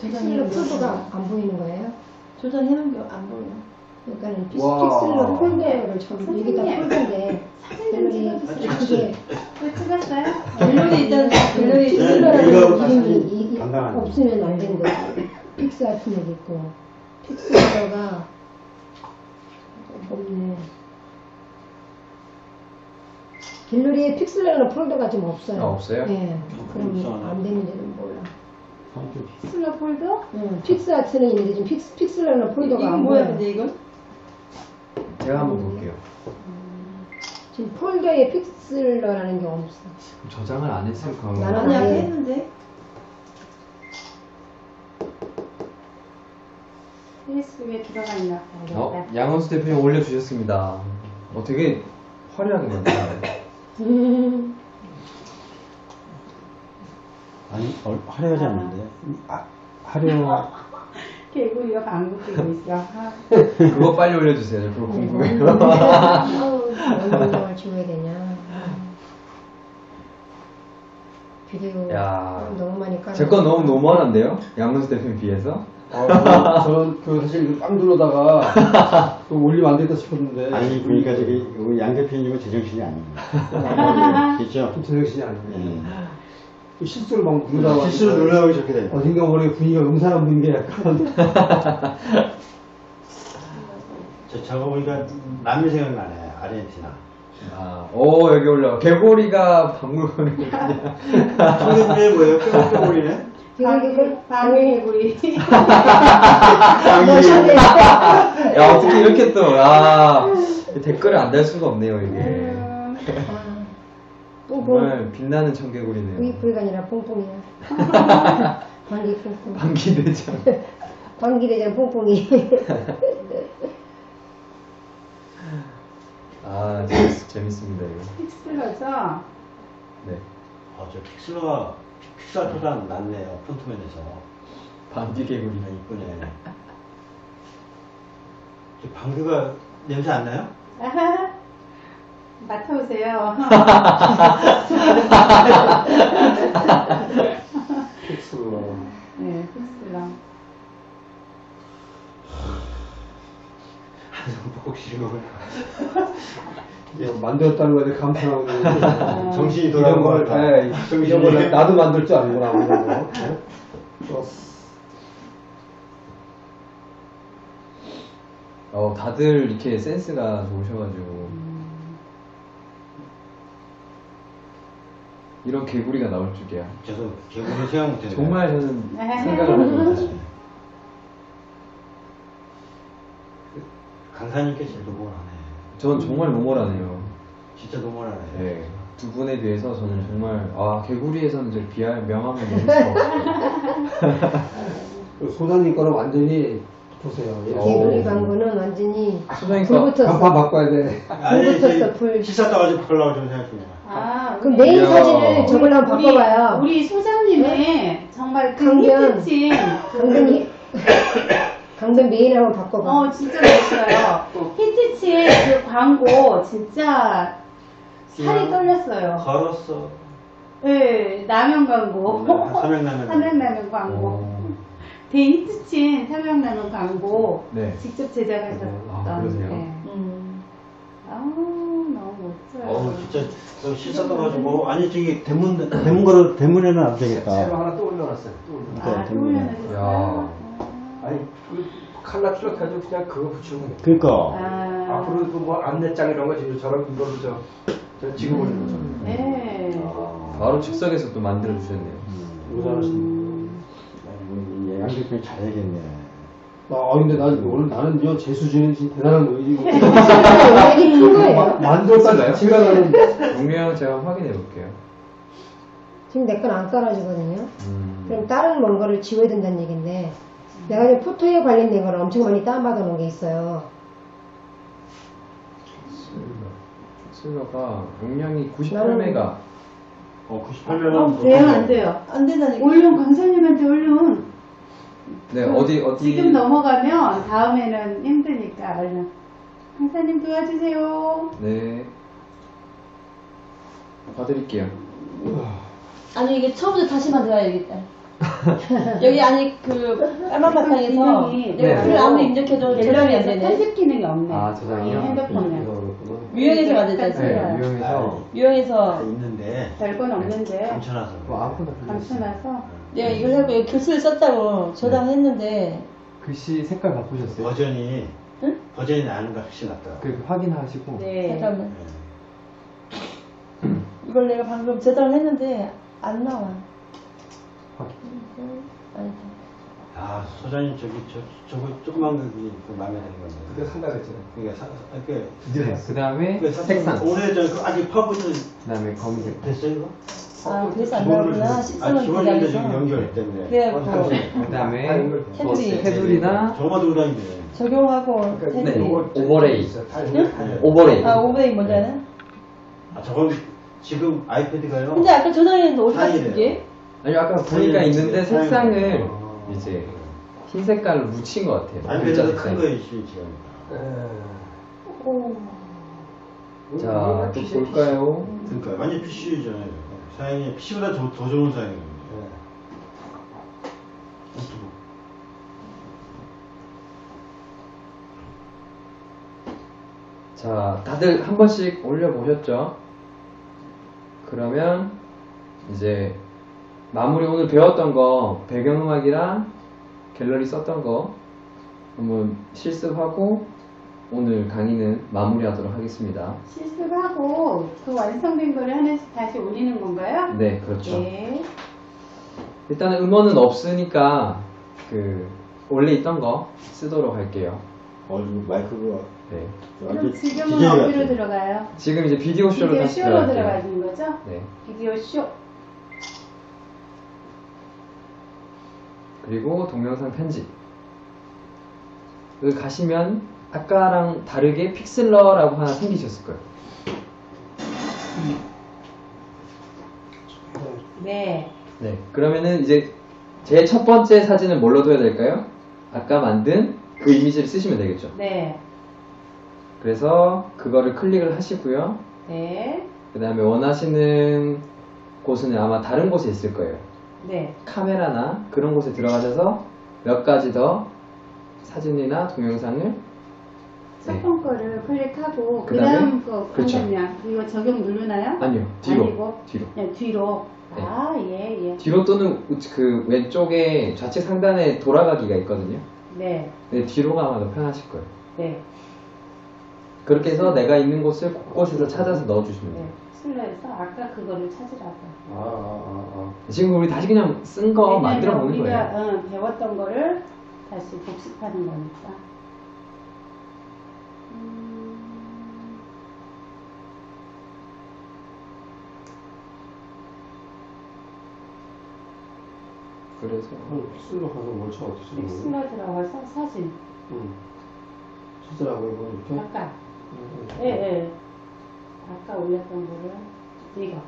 Speaker 5: 픽슬러 폴더가 안 보이는 거예요?
Speaker 4: 조정해놓은 게 안 보여.
Speaker 5: 그러니까는 픽-
Speaker 3: 와.
Speaker 5: 픽슬러 폴더를 전 여기다 폴더인데 갤러리 그게
Speaker 2: 왜 찍었어요?
Speaker 4: 갤러리 있다는 갤러리
Speaker 7: 네,
Speaker 5: 픽슬러라는
Speaker 7: 이거
Speaker 5: 이름이 이- 이-
Speaker 7: 간단하네.
Speaker 5: 없으면 안 되는 거지. 픽스 아트는 있고 픽슬러가 없네. 갤러리에 픽셀러나 폴더가 좀 없어요.
Speaker 1: 아, 없어요?
Speaker 5: 예. 그럼. 안 되는지는 몰라.
Speaker 2: Pixlr 폴더?
Speaker 5: 응. PicsArt는 있는데 지금 픽스, Pixlr라는 폴더가
Speaker 4: 이건
Speaker 5: 안
Speaker 4: 뭐야
Speaker 5: 보여요.
Speaker 4: 근데 이건?
Speaker 1: 제가 한번 볼게요.
Speaker 5: 지금 폴더에 Pixlr라는 게 없어.
Speaker 1: 저장을 안 했을 거예요.
Speaker 5: 나는
Speaker 4: 아니 아까
Speaker 5: 아예-
Speaker 4: 했는데
Speaker 2: 페이스북에 들어가 있나
Speaker 1: 어,
Speaker 2: 봐야겠다.
Speaker 1: 양원수 대표님 올려주셨습니다. 어, 되게 화려하게 만들었네.
Speaker 5: 음.
Speaker 7: 아니, 얼- 화려하지 않는데. 아, 화려.
Speaker 2: 개구리가 방구 끼고 있어. 아,
Speaker 1: 그거 빨리 올려주세요. 저 그거 궁금해요.
Speaker 5: 아우, 어느 걸 지워야 되냐. 비디오
Speaker 1: 야.
Speaker 5: 너무 많이 깔아.
Speaker 1: 제건 너무 normal한데요? 양원수 대표님 비해서?
Speaker 3: 어, 저는, 그 사실 빵 둘러다가 또 올리면 안 되겠다 싶었는데.
Speaker 7: 아니, 그러니까 저기, 우리 양 대표님은 제정신이 아닙니다. 그렇죠?
Speaker 3: 좀 제정신이 아니에요.
Speaker 7: 예.
Speaker 3: 또 실수를 막 누르다가.
Speaker 7: 실수를 누르다가 저렇게 돼요.
Speaker 3: 어딘가 모르게 분위기가 음산한 분위기가 약간.
Speaker 7: 저, 저거 보니까 남미 생각나네, 아르헨티나.
Speaker 1: 아, 오, 여기 올라. 개구리가 박물관에 그냥.
Speaker 7: 청년분이 뭐예요? 뼈뼈골이네?
Speaker 2: 방구 개구리.
Speaker 1: 야, 어떻게 이렇게 또, 아, 댓글을 안 달 수가 없네요, 이게.
Speaker 2: 음,
Speaker 5: 뽕뽕.
Speaker 1: 정말 빛나는 청개구리네요.
Speaker 5: 구이풀가 아니라 뽕뽕이야. 방귀 뽕뽕.
Speaker 1: 방기대장.
Speaker 5: 방귀 대장 뽕뽕이.
Speaker 1: 아, 재밌, 재밌습니다, 이거.
Speaker 2: 픽슬러죠?
Speaker 1: 네.
Speaker 7: 아, 저 픽슬러가, 픽셀보다 낫네요, 폰트맨에서.
Speaker 1: 방귀개구리.
Speaker 7: 아, 이쁘네. 저 방귀가 냄새 안 나요?
Speaker 2: 아하. 맡아보세요.
Speaker 3: 픽스로.
Speaker 2: 네, 픽슬러.
Speaker 7: 꼭 싫어.
Speaker 3: 예, 만들었다는 거에 대해 감탄하고 있는데.
Speaker 7: 정신이
Speaker 3: 이런
Speaker 7: 돌아온 것
Speaker 3: 걸. 예, 이런 걸 나도 만들 줄 아는구나, 이런 거. 예? 좋았어.
Speaker 1: 어, 다들 이렇게 센스가 좋으셔가지고. 이런 개구리가 나올 줄이야.
Speaker 7: 저도 개구리 생각 못했네.
Speaker 1: 정말 저는 생각을 하지 못했어요.
Speaker 7: 강사님께 제일 노멀하네.
Speaker 1: 전 정말 노멀하네요.
Speaker 7: 진짜 노멀하네.
Speaker 1: 네. 두 분에 비해서 저는 정말, 아, 개구리에서는 저 비할 명함을 없어요.
Speaker 3: 그 소장님 거는 완전히 보세요. 예.
Speaker 5: 개구리
Speaker 1: 오.
Speaker 5: 방구는 완전히
Speaker 1: 소장님
Speaker 5: 불
Speaker 1: 거,
Speaker 5: 붙었어.
Speaker 3: 간판 바꿔야 돼.
Speaker 7: 아니,
Speaker 5: 붙었어,
Speaker 7: 이제
Speaker 5: 불.
Speaker 7: 시사 떠가지고 바꾸려고 좀 생각 중이야.
Speaker 2: 아,
Speaker 5: 그럼 메인. 사진을 저걸 한번 바꿔봐요.
Speaker 2: 우리 소장님의 정말 그
Speaker 5: 강변.
Speaker 2: 히트친
Speaker 5: 강변이 강변 메인 한번 바꿔봐.
Speaker 2: 어 진짜 멋있어요. 히트친 그 광고 진짜 살이 떨렸어요.
Speaker 7: 걸었어.
Speaker 2: 네, 라면 광고.
Speaker 7: 삼양라면.
Speaker 2: 삼양라면 광고.
Speaker 1: 어,
Speaker 2: 데이트친 삼양라면 광고
Speaker 1: 네.
Speaker 2: 직접 제작하셨던.
Speaker 1: 아, 그러세요?
Speaker 2: 네.
Speaker 5: 음.
Speaker 2: 아 너무 멋져요.
Speaker 7: 어우, 진짜, 저 시사 떠가지고. 아니, 저기, 대문, 대문 걸어, 대문에는 안 되겠다.
Speaker 3: 새로 하나 또 올려놨어요. 또 올려놨어요.
Speaker 2: 아,
Speaker 7: 네,
Speaker 2: 또 올려놓으셨어요?
Speaker 1: 야.
Speaker 3: 아니, 그 칼라 툴럭해가지고 그냥 그거 붙이는 거예요.
Speaker 7: 그니까.
Speaker 2: 아,
Speaker 3: 앞으로 그뭐 안내장 이런 거 지금 저런 이걸로 저, 저 지금 올리는 거죠.
Speaker 2: 네.
Speaker 1: 바로 즉석에서 또 만들어 주셨네요.
Speaker 3: 너무 잘하시네.
Speaker 7: 양 대표님 잘해야겠네.
Speaker 3: 아, 근데 나 오늘 나는 요 재수진은 진짜 대단한 거예요. 지금.
Speaker 5: 여기 큰 거예요.
Speaker 3: 만들었다 자체가 나는.
Speaker 1: 용량 제가 확인해 볼게요.
Speaker 5: 지금 내 건 안 깔아주거든요.
Speaker 1: 음.
Speaker 5: 그럼 다른 뭔가를 지워야 된다는 얘긴데 내가 지금 포토에 관련된 걸 엄청 많이 다운받아 놓은 게 있어요.
Speaker 1: 슬러가 용량이 98메가.
Speaker 7: 어,
Speaker 2: 아,
Speaker 7: 98년은.
Speaker 2: 돼요, 안 돼요?
Speaker 4: 안 된다니까.
Speaker 2: 얼른 강사님한테 얼른.
Speaker 1: 네, 어디, 어디.
Speaker 2: 지금 넘어가면 다음에는 힘드니까 얼른. 강사님 도와주세요.
Speaker 1: 네. 봐드릴게요.
Speaker 4: 아니 이게 처음부터 다시 만들어야겠다. 여기 아니 그 빨간 바탕에서
Speaker 2: 기능이
Speaker 4: 여기
Speaker 1: 네.
Speaker 4: 불을 아무리 입력해도 저장이 안
Speaker 2: 갤러리에서
Speaker 4: 되네.
Speaker 2: 편집 기능이 없네.
Speaker 1: 아, 저장이요?
Speaker 2: 이 핸드폰에.
Speaker 4: 유형에서 만들자.
Speaker 1: 네,
Speaker 2: 네.
Speaker 1: 유형에서.
Speaker 4: 유형에서
Speaker 7: 있는데.
Speaker 2: 별건 없는데
Speaker 7: 감춰놔서.
Speaker 3: 뭐 아무거나
Speaker 2: 감춰놔서
Speaker 4: 내가 이걸 하고 여기 교수를 썼다고 저장했는데
Speaker 1: 글씨 색깔 바꾸셨어요?
Speaker 7: 버전이,
Speaker 4: 응?
Speaker 7: 버전이 나는 거 훨씬 낫더라.
Speaker 1: 그 확인하시고.
Speaker 2: 네.
Speaker 4: 잠깐만. 이걸 내가 방금 제작을 했는데 안 나와. 아
Speaker 7: 소장님 저기 저 저거 조그만 그게 그 마음에 드는 건데.
Speaker 3: 그게 산다 그랬잖아.
Speaker 7: 그게 사 그게
Speaker 1: 그 다음에
Speaker 7: 그게
Speaker 1: 색상.
Speaker 7: 오래전 그 아직 퍼부터
Speaker 1: 그 다음에 검은색.
Speaker 7: 됐어요 이거?
Speaker 4: 아, 그래서 안 나오구나.
Speaker 7: 아
Speaker 4: 식성을
Speaker 7: 기본인데
Speaker 4: 기다려서.
Speaker 7: 지금 연결 때문에.
Speaker 4: 그래갖고
Speaker 1: 그 다음에
Speaker 4: 테두리.
Speaker 1: 테두리나
Speaker 7: 들고 다니네.
Speaker 4: 적용하고
Speaker 3: 그러니까
Speaker 4: 테두리.
Speaker 1: 네. 오버레이.
Speaker 7: 네.
Speaker 1: 오버레이.
Speaker 4: 아, 오브레이 뭔지 아나?
Speaker 7: 아 저건 지금 아이패드가요.
Speaker 4: 근데 아까 저장했는데 어디 갔어,
Speaker 7: 사이래요.
Speaker 4: 그게?
Speaker 1: 아니 아까 보니까 있는데 색상을
Speaker 7: 어.
Speaker 1: 이제 흰 색깔로 묻힌 것 같아요. 글자
Speaker 7: 아이패드가 큰
Speaker 1: 색상이.
Speaker 7: 거예요 지금.
Speaker 4: 오.
Speaker 1: 자, 또 볼까요?
Speaker 7: 그러니까 완전 PC잖아요. 사양이 PC보다 더, 더 좋은 사양이에요. 노트북.
Speaker 1: 자, 다들 한 번씩 올려보셨죠? 그러면 이제 마무리 오늘 배웠던 거 배경음악이랑 갤러리 썼던 거 한번 실습하고 오늘 강의는 마무리하도록 하겠습니다.
Speaker 2: 실습하고 그 완성된 거를 하나씩 다시 올리는 건가요?
Speaker 1: 네, 그렇죠.
Speaker 2: 네.
Speaker 1: 일단은 음원은 없으니까 그 원래 있던 거 쓰도록 할게요.
Speaker 7: 어, 지금 마이크가
Speaker 1: 네.
Speaker 2: 그럼 지금은 어디로. 들어가요?
Speaker 1: 지금 이제 비디오 쇼로
Speaker 2: 비디오
Speaker 1: 다시
Speaker 2: 쇼로
Speaker 1: 들어갈게요.
Speaker 2: 들어가는 거죠?
Speaker 1: 네.
Speaker 2: 비디오 쇼.
Speaker 1: 그리고 동영상 편집. 여기 가시면 아까랑 다르게 픽슬러라고 하나 생기셨을 거예요.
Speaker 2: 네.
Speaker 1: 네. 그러면은 이제 제 첫 번째 사진은 뭘로 둬야 될까요? 아까 만든 그 이미지를 쓰시면 되겠죠.
Speaker 2: 네.
Speaker 1: 그래서 그거를 클릭을 하시고요.
Speaker 2: 네.
Speaker 1: 그 다음에 원하시는 곳은 아마 다른 곳에 있을 거예요.
Speaker 2: 네.
Speaker 1: 카메라나 그런 곳에 들어가셔서 몇 가지 더 사진이나 동영상을
Speaker 2: 첫
Speaker 1: 네.
Speaker 2: 번 거를 클릭하고 그
Speaker 1: 그다음에?
Speaker 2: 다음 거
Speaker 1: 그렇죠.
Speaker 2: 그냥 이거 적용 누르나요?
Speaker 1: 아니요 뒤로
Speaker 2: 아니고?
Speaker 1: 뒤로
Speaker 2: 그냥 뒤로.
Speaker 1: 네.
Speaker 2: 아, 예, 예.
Speaker 1: 뒤로 또는 우측 그 왼쪽에 좌측 상단에 돌아가기가 있거든요.
Speaker 2: 네.
Speaker 1: 근데 뒤로 가면 더 편하실 거예요.
Speaker 2: 네.
Speaker 1: 그렇게 해서 내가 있는 곳을 곳곳에서 찾아서 넣어주시면
Speaker 2: 네.
Speaker 1: 돼요.
Speaker 2: 슬러에서 아까 그거를 찾으라고.
Speaker 3: 아, 아, 아, 아.
Speaker 1: 지금 우리 다시 그냥 쓴거
Speaker 2: 왜냐면
Speaker 1: 만들어 보는
Speaker 2: 우리가
Speaker 1: 거예요.
Speaker 2: 어, 배웠던 거를 다시 복습하는 거니까. 음,
Speaker 1: 그래서
Speaker 3: 형 픽슬로 가서 뭘 쳐?
Speaker 2: 슬러 들어가서 사진.
Speaker 3: 응. 찾으라고 이거 이렇게?
Speaker 2: 아까. 예, 예. 아까 올렸던 거를 이거.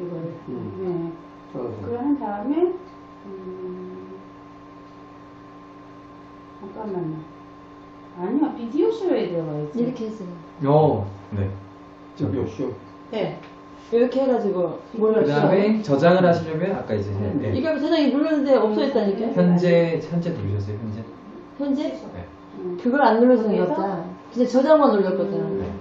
Speaker 2: 이거를.
Speaker 3: 음.
Speaker 2: 네.
Speaker 3: 찾아서.
Speaker 2: 그걸 한 다음에 음, 잠깐만요. 아니요 비디오 쇼에 들어가야지.
Speaker 4: 이렇게 했어요.
Speaker 1: 어, 네.
Speaker 3: 저기 쇼.
Speaker 2: 네.
Speaker 4: 이렇게 해가지고
Speaker 1: 그
Speaker 4: 몰랐어.
Speaker 1: 다음에 저장을 하시려면 아까 이제 네.
Speaker 4: 이거 저장이 눌렀는데 없어졌다니까.
Speaker 1: 현재 현재 누르셨어요 현재?
Speaker 4: 현재?
Speaker 1: 네.
Speaker 2: 음.
Speaker 4: 그걸 안 눌러서? 그렇다. 진짜 저장만 눌렀거든.
Speaker 2: 음.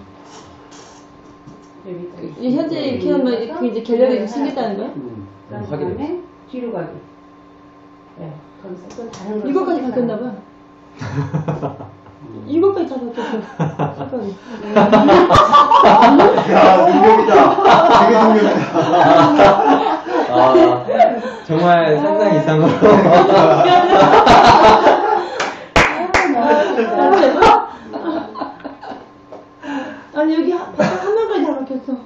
Speaker 2: 여기다.
Speaker 4: 이 현재 이렇게 하면 이렇게 이제 갤러리가 생겼다는 거야?
Speaker 3: 응.
Speaker 2: 그런
Speaker 1: 확인해
Speaker 2: 다음에 뒤로 가기. 네. 거기서 또 다른 걸 선택하는
Speaker 4: 바뀌었나 봐. 이거까지 다 바뀌었어. 색깔이.
Speaker 7: 야, 능력이다. 되게 능력이다.
Speaker 1: 아 정말 상상 이상으로
Speaker 4: 아니 여기 한, 바닥 화면까지 다 바뀌었어.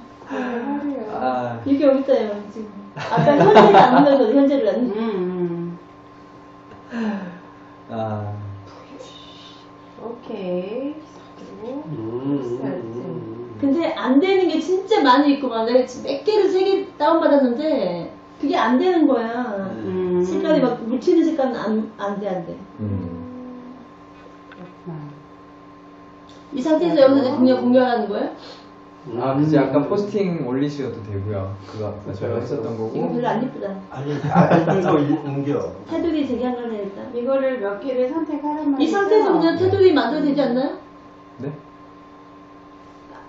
Speaker 1: 아
Speaker 4: 이게 여기 있다요 지금. 아까 현재를 안 눌러서 현재를 안
Speaker 2: 음. 음.
Speaker 1: 아,
Speaker 2: 오케이. 그리고
Speaker 3: 음, 음, 음.
Speaker 4: 근데 안 되는 게 진짜 많이 있구만. 내가 지금 몇 개를 세 개 다운받았는데 그게 안 되는 거야.
Speaker 2: 음.
Speaker 4: 색깔이 막 묻히는 색깔은 안, 안 돼, 안 돼.
Speaker 1: 음.
Speaker 4: 이 상태에서 여기서 이제 공략 공략하는 거야?
Speaker 1: 아 그치 아까 포스팅 올리셔도 되고요. 그거 아까 저희가 했었던
Speaker 4: 이거
Speaker 1: 거고.
Speaker 4: 별로 안 이쁘다.
Speaker 7: 아니, 안거 옮겨.
Speaker 4: 테두리 재개하려면 일단.
Speaker 2: 이거를 몇 개를 선택하란 말이죠.
Speaker 4: 이 상태에서 그냥 테두리 만들어도 되지 않나요?
Speaker 1: 네?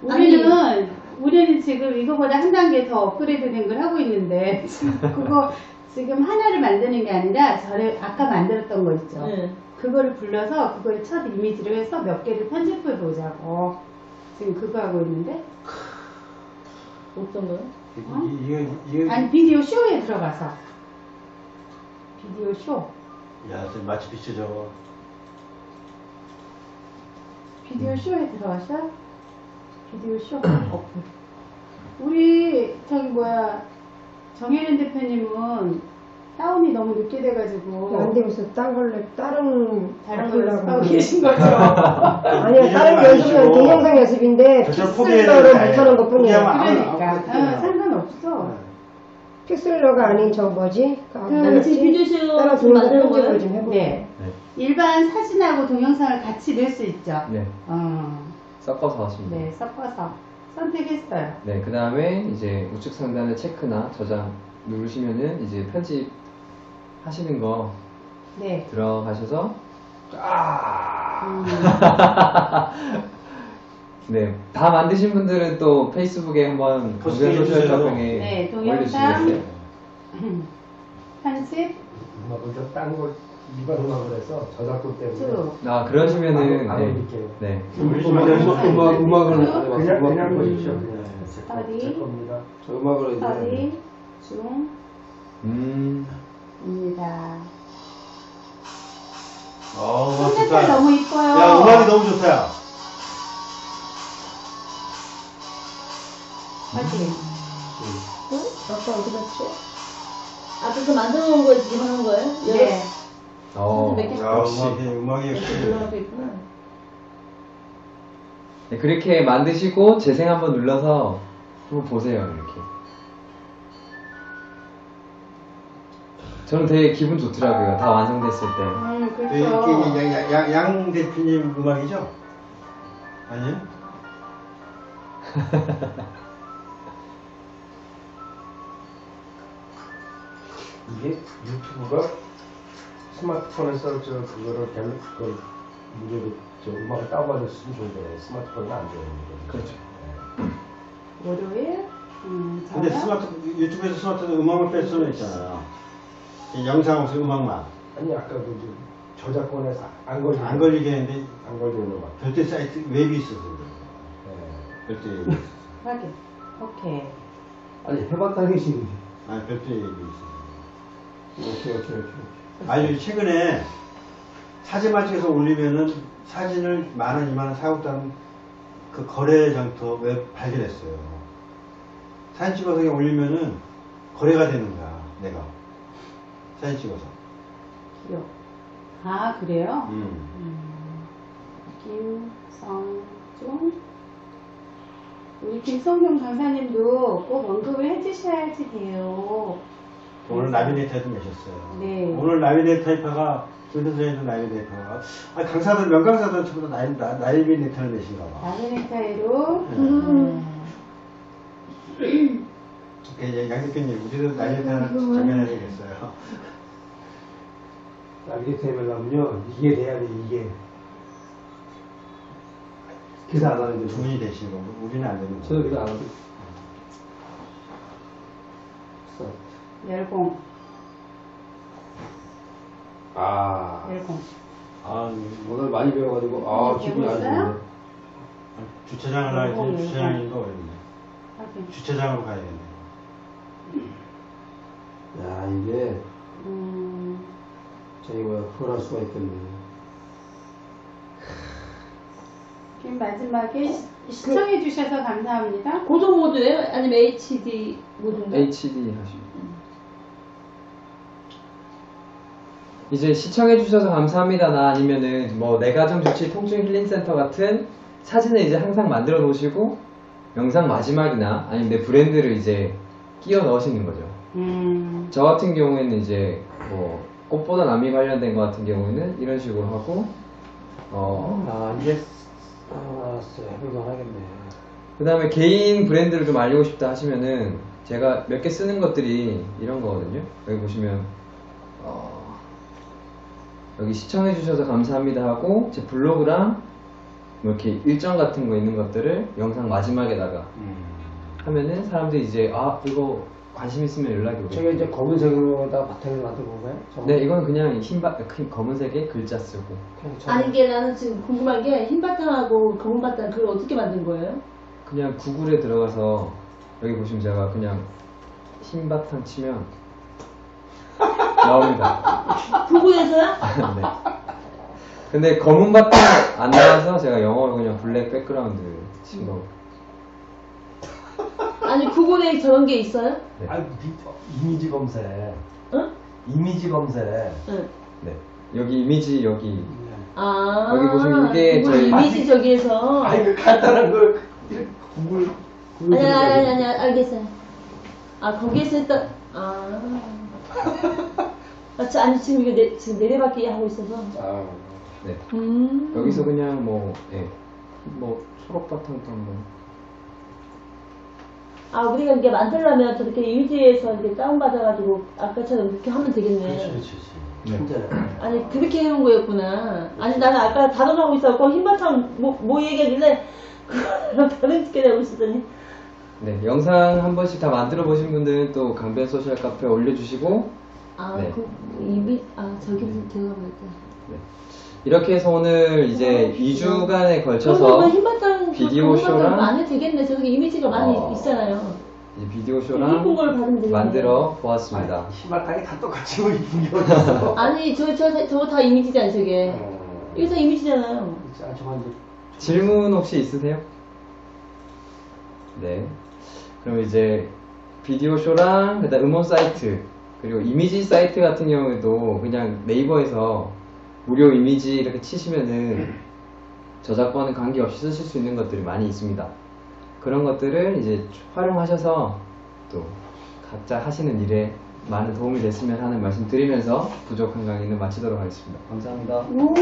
Speaker 2: 우리는 우리는 지금 이거보다 한 단계 더 업그레이드된 걸 하고 있는데 그거 지금 하나를 만드는 게 아니라 저를 아까 만들었던 거 있죠.
Speaker 4: 네.
Speaker 2: 그거를 불러서 그걸 첫 이미지로 해서 몇 개를 편집해 보자고 지금 그거 하고 있는데?
Speaker 4: 어떤 거요?
Speaker 7: 이- 이게 이게
Speaker 2: 아니 비디오 쇼에 들어가서. 비디오 쇼.
Speaker 7: 야, 저 마치 비춰져.
Speaker 2: 비디오 쇼에 들어가서? 비디오 쇼. 오픈 우리 저기 뭐야 정혜련 대표님은 다운이 너무 늦게 돼가지고
Speaker 5: 안 되고 있어. 딴 걸로, 다른
Speaker 2: 다른 걸
Speaker 5: 바꾸려고.
Speaker 2: 하고 계신 거죠?
Speaker 5: 아니요, 다른 연습은. 동영상 연습인데
Speaker 7: 저처럼 포기해야
Speaker 5: 픽슬러로
Speaker 7: 되니까.
Speaker 5: 못하는 것 뿐이에요.
Speaker 7: 포기하면 안-
Speaker 2: 그러니까
Speaker 7: 안
Speaker 2: 어,
Speaker 7: 그렇겠네요.
Speaker 2: 상관없어
Speaker 5: 픽슬러가 아닌 저 뭐지?
Speaker 4: 그그 지금 비디오쇼
Speaker 5: 따라
Speaker 4: 지금 만드는
Speaker 5: 동영상 편집을
Speaker 4: 거예요?
Speaker 5: 좀 해보고.
Speaker 2: 네
Speaker 1: 네.
Speaker 2: 일반 사진하고 동영상을 같이 낼수 있죠
Speaker 1: 네.
Speaker 2: 어,
Speaker 1: 섞어서 하시면 돼요.
Speaker 2: 네 섞어서 선택했어요
Speaker 1: 네, 그 다음에 이제 우측 상단에 체크나 저장 누르시면은 이제 편집 하시는 거
Speaker 2: 네
Speaker 1: 들어가셔서
Speaker 2: 음,
Speaker 1: 네, 다 만드신 분들은 또 페이스북에 한번
Speaker 7: 포스팅 해주세요.
Speaker 1: 카페에
Speaker 2: 네, 동영상.
Speaker 1: 올려주시겠어요?
Speaker 2: 편집
Speaker 6: 음악을 딴거 일반 음악을 해서 저작권 때문에
Speaker 2: 쭉
Speaker 1: 아 그러시면은
Speaker 6: 안
Speaker 1: 네,
Speaker 6: 올릴게요.
Speaker 1: 네.
Speaker 3: 음악, 음악, 음악, 음악을.
Speaker 6: 그냥
Speaker 3: 음악
Speaker 6: 그냥 보십시오. 그냥 제 거-
Speaker 2: 스터디.
Speaker 6: 제 겁니다.
Speaker 3: 저 음악으로 이제
Speaker 2: 스터디 중 입니다
Speaker 1: 음,
Speaker 7: 어, 음악
Speaker 2: 색깔
Speaker 7: 좋다.
Speaker 2: 너무 이뻐요
Speaker 7: 야, 음악이 너무 좋다. 야.
Speaker 2: 확인
Speaker 5: 응? 아까 어디 갔지?
Speaker 4: 아까 그 만들어 놓은 거 지금 하는 거예요?
Speaker 2: 네
Speaker 1: 어,
Speaker 4: 몇 개?
Speaker 7: 야,
Speaker 1: 역시.
Speaker 7: 음악이 음악이
Speaker 4: 이렇게
Speaker 7: 역시.
Speaker 4: 들어가고 있구나.
Speaker 1: 네, 그렇게 만드시고 재생 한번 눌러서 한번 보세요, 이렇게. 저는 되게 기분 좋더라고요, 다 완성됐을 때.
Speaker 2: 음,
Speaker 7: 네,
Speaker 2: 그렇죠
Speaker 7: 이게 양, 양, 양 대표님 음악이죠? 아니요?
Speaker 6: 이게 유튜브가 스마트폰에서 저 그거를 갤 그걸 무료로 저 음악을 다운받을 수 있으면 좋은데 스마트폰은 안 돼요. 이거.
Speaker 1: 그렇죠.
Speaker 2: 월요일 음,
Speaker 7: 근데? 스마트, 유튜브에서 스마트 음악을 뺄 수는 있잖아요. 이 영상 없이 음악만.
Speaker 6: 아니 아까 그 저- 저작권에서 안 걸리게
Speaker 7: 안 걸리게 했는데
Speaker 6: 안 걸리는 음악.
Speaker 7: 별도 사이트 웹이 있어서 그래요.
Speaker 6: 네.
Speaker 7: 별도 웹이 있어서.
Speaker 2: 확인 오케이
Speaker 3: 아니 해봤다는 게 지금
Speaker 7: 아니, 별도 웹이 있어서.
Speaker 3: 오케이 오케이 오케이.
Speaker 7: 아니, 최근에 사진만 찍어서 올리면은 사진을 만 원, 이만 원 사고 다는 그 거래 장터 웹 발견했어요. 사진 찍어서 그냥 올리면은 거래가 되는 거야, 내가. 사진 찍어서.
Speaker 2: 기억 아 그래요?
Speaker 7: 음.
Speaker 2: 음, 김성중 우리 김성중 강사님도 꼭 언급을 해주셔야지 돼요
Speaker 7: 오늘 나비네이터도 내셨어요.
Speaker 2: 네.
Speaker 7: 오늘 나비네이터파가 김 선생님도 나비네이터가 아 강사들 명강사들 전부 다 나비, 나- 나비네이터를 내신가 봐.
Speaker 2: 나비네타이로
Speaker 5: 음.
Speaker 7: 그 이제 양 대표님 우리도 나비네이터 정면해야 되겠어요.
Speaker 3: 나비게이터 해보려면요 이게 돼야 돼 이게. 기사 안 하는데
Speaker 7: 두 분이 되시고 우리는 안 되는
Speaker 3: 저도
Speaker 7: 거예요.
Speaker 3: 그거 안 하고.
Speaker 2: 열공
Speaker 3: 아,
Speaker 2: 열공
Speaker 3: 아 오늘 많이 배워가지고 아 기분이 안? 좋네.
Speaker 7: 주차장을 가야
Speaker 2: 열공,
Speaker 7: 돼. 주차장인도 어렵네. 주차장으로 가야겠네.
Speaker 3: 야 이게
Speaker 2: 음,
Speaker 3: 저희 뭐야 할 수가 있겠네.
Speaker 2: 그럼 마지막에 시, 시청해 주셔서 감사합니다
Speaker 4: 고정 모드예요? 아니면 HD 모드인가?
Speaker 1: HD 하시고. 이제 시청해주셔서 감사합니다 나 아니면은 뭐 내가정 조치 통증 힐링 센터 같은 사진을 이제 항상 만들어 놓으시고 영상 마지막이나 아니면 내 브랜드를 이제 끼워 넣으시는 거죠.
Speaker 2: 음,
Speaker 1: 저 같은 경우에는 이제 뭐 꽃보다 남이 관련된 것 같은 경우에는 이런 식으로 하고 어
Speaker 3: 아 이제 아, 알았어요. 해볼만 하겠네.
Speaker 1: 그 다음에 개인 브랜드를 좀 알리고 싶다 하시면은 제가 몇 개 쓰는 것들이 이런 거거든요. 여기 보시면 어, 여기 시청해 주셔서 감사합니다 하고 제 블로그랑 뭐 이렇게 일정 같은 거 있는 것들을 영상 마지막에다가
Speaker 7: 음.
Speaker 1: 하면은 사람들이 이제 아 이거 관심 있으면 연락이 오겠죠.
Speaker 3: 저게 이제 검은색으로다가 바탕을 만든 건가요? 저거?
Speaker 1: 네 이건 그냥 흰바 큰 검은색에 글자 쓰고
Speaker 3: 그냥 저거.
Speaker 4: 아니 이게 나는 지금 궁금한 게 흰 바탕하고 검은 바탕 그걸 어떻게 만든 거예요?
Speaker 1: 그냥 구글에 들어가서 여기 보시면 제가 그냥 흰 바탕 치면 나옵니다.
Speaker 4: 구글에서요?
Speaker 1: 네. 근데 검은 바탕 안 나와서 제가 영어로 그냥 black background 친 거.
Speaker 4: 아니 구글에 저런 게 있어요?
Speaker 1: 네.
Speaker 6: 아, 이미지 검색.
Speaker 4: 응?
Speaker 6: 이미지 검색.
Speaker 4: 응.
Speaker 1: 네. 여기 이미지 여기
Speaker 4: 아
Speaker 1: 여기 보시면 이게
Speaker 4: 구글
Speaker 1: 저희-
Speaker 4: 이미지 저기에서
Speaker 6: 아니, 그 간단한 걸 이렇게 구글, 구글.
Speaker 4: 아니 아니 아니 아니 알겠어요. 아 거기에서 했던 아. 아, 저, 아니 지금 이거 내, 지금 내려받기 하고 있어서.
Speaker 6: 아,
Speaker 1: 네.
Speaker 4: 음.
Speaker 1: 여기서 그냥 뭐, 예. 뭐, 초록 바탕도 한번.
Speaker 4: 아 우리가 이게 만들려면 저렇게 이미지에서 이렇게 다운받아가지고 아까처럼 그렇게 하면 되겠네.
Speaker 6: 그렇지, 그렇지.
Speaker 1: 네.
Speaker 6: 천재.
Speaker 4: 아니 그렇게 해놓은 거였구나. 아니 나는 아까 다뤄하고 있었고 흰바탕 뭐, 뭐 얘기하길래 그거랑 다른 게 하고 있었더니
Speaker 1: 네. 영상 한 번씩 다 만들어 보신 분들은 또 강변 소셜 카페에 올려주시고,
Speaker 4: 아,
Speaker 1: 네.
Speaker 4: 그, 이미, 아, 저기 들어가 볼때.
Speaker 1: 네. 이렇게 해서 오늘 이제 2주간에 걸쳐서
Speaker 4: 그러면 흰바탕
Speaker 1: 비디오 쇼랑
Speaker 4: 많이 되겠네. 저기 이미지가 많이
Speaker 1: 어,
Speaker 4: 있잖아요.
Speaker 1: 이제 비디오
Speaker 4: 이쁜
Speaker 1: 쇼랑
Speaker 4: 걸 받으면 되겠네.
Speaker 1: 만들어 보았습니다.
Speaker 6: 희망당이 다 똑같이 뭐 이쁜 게 어딨어.
Speaker 4: 아니, 저, 저, 저거 다 이미지잖아, 저게.
Speaker 6: 어.
Speaker 4: 이게 다 이미지잖아요.
Speaker 6: 아, 저건 이제
Speaker 1: 질문 혹시 있으세요? 네. 그럼 이제 비디오 쇼랑 그다음 음원 사이트 그리고 이미지 사이트 같은 경우에도 그냥 네이버에서 무료 이미지 이렇게 치시면은 저작권은 관계없이 쓰실 수 있는 것들이 많이 있습니다. 그런 것들을 이제 활용하셔서 또 각자 하시는 일에 많은 도움이 됐으면 하는 말씀 드리면서 부족한 강의는 마치도록 하겠습니다. 감사합니다.
Speaker 4: 오,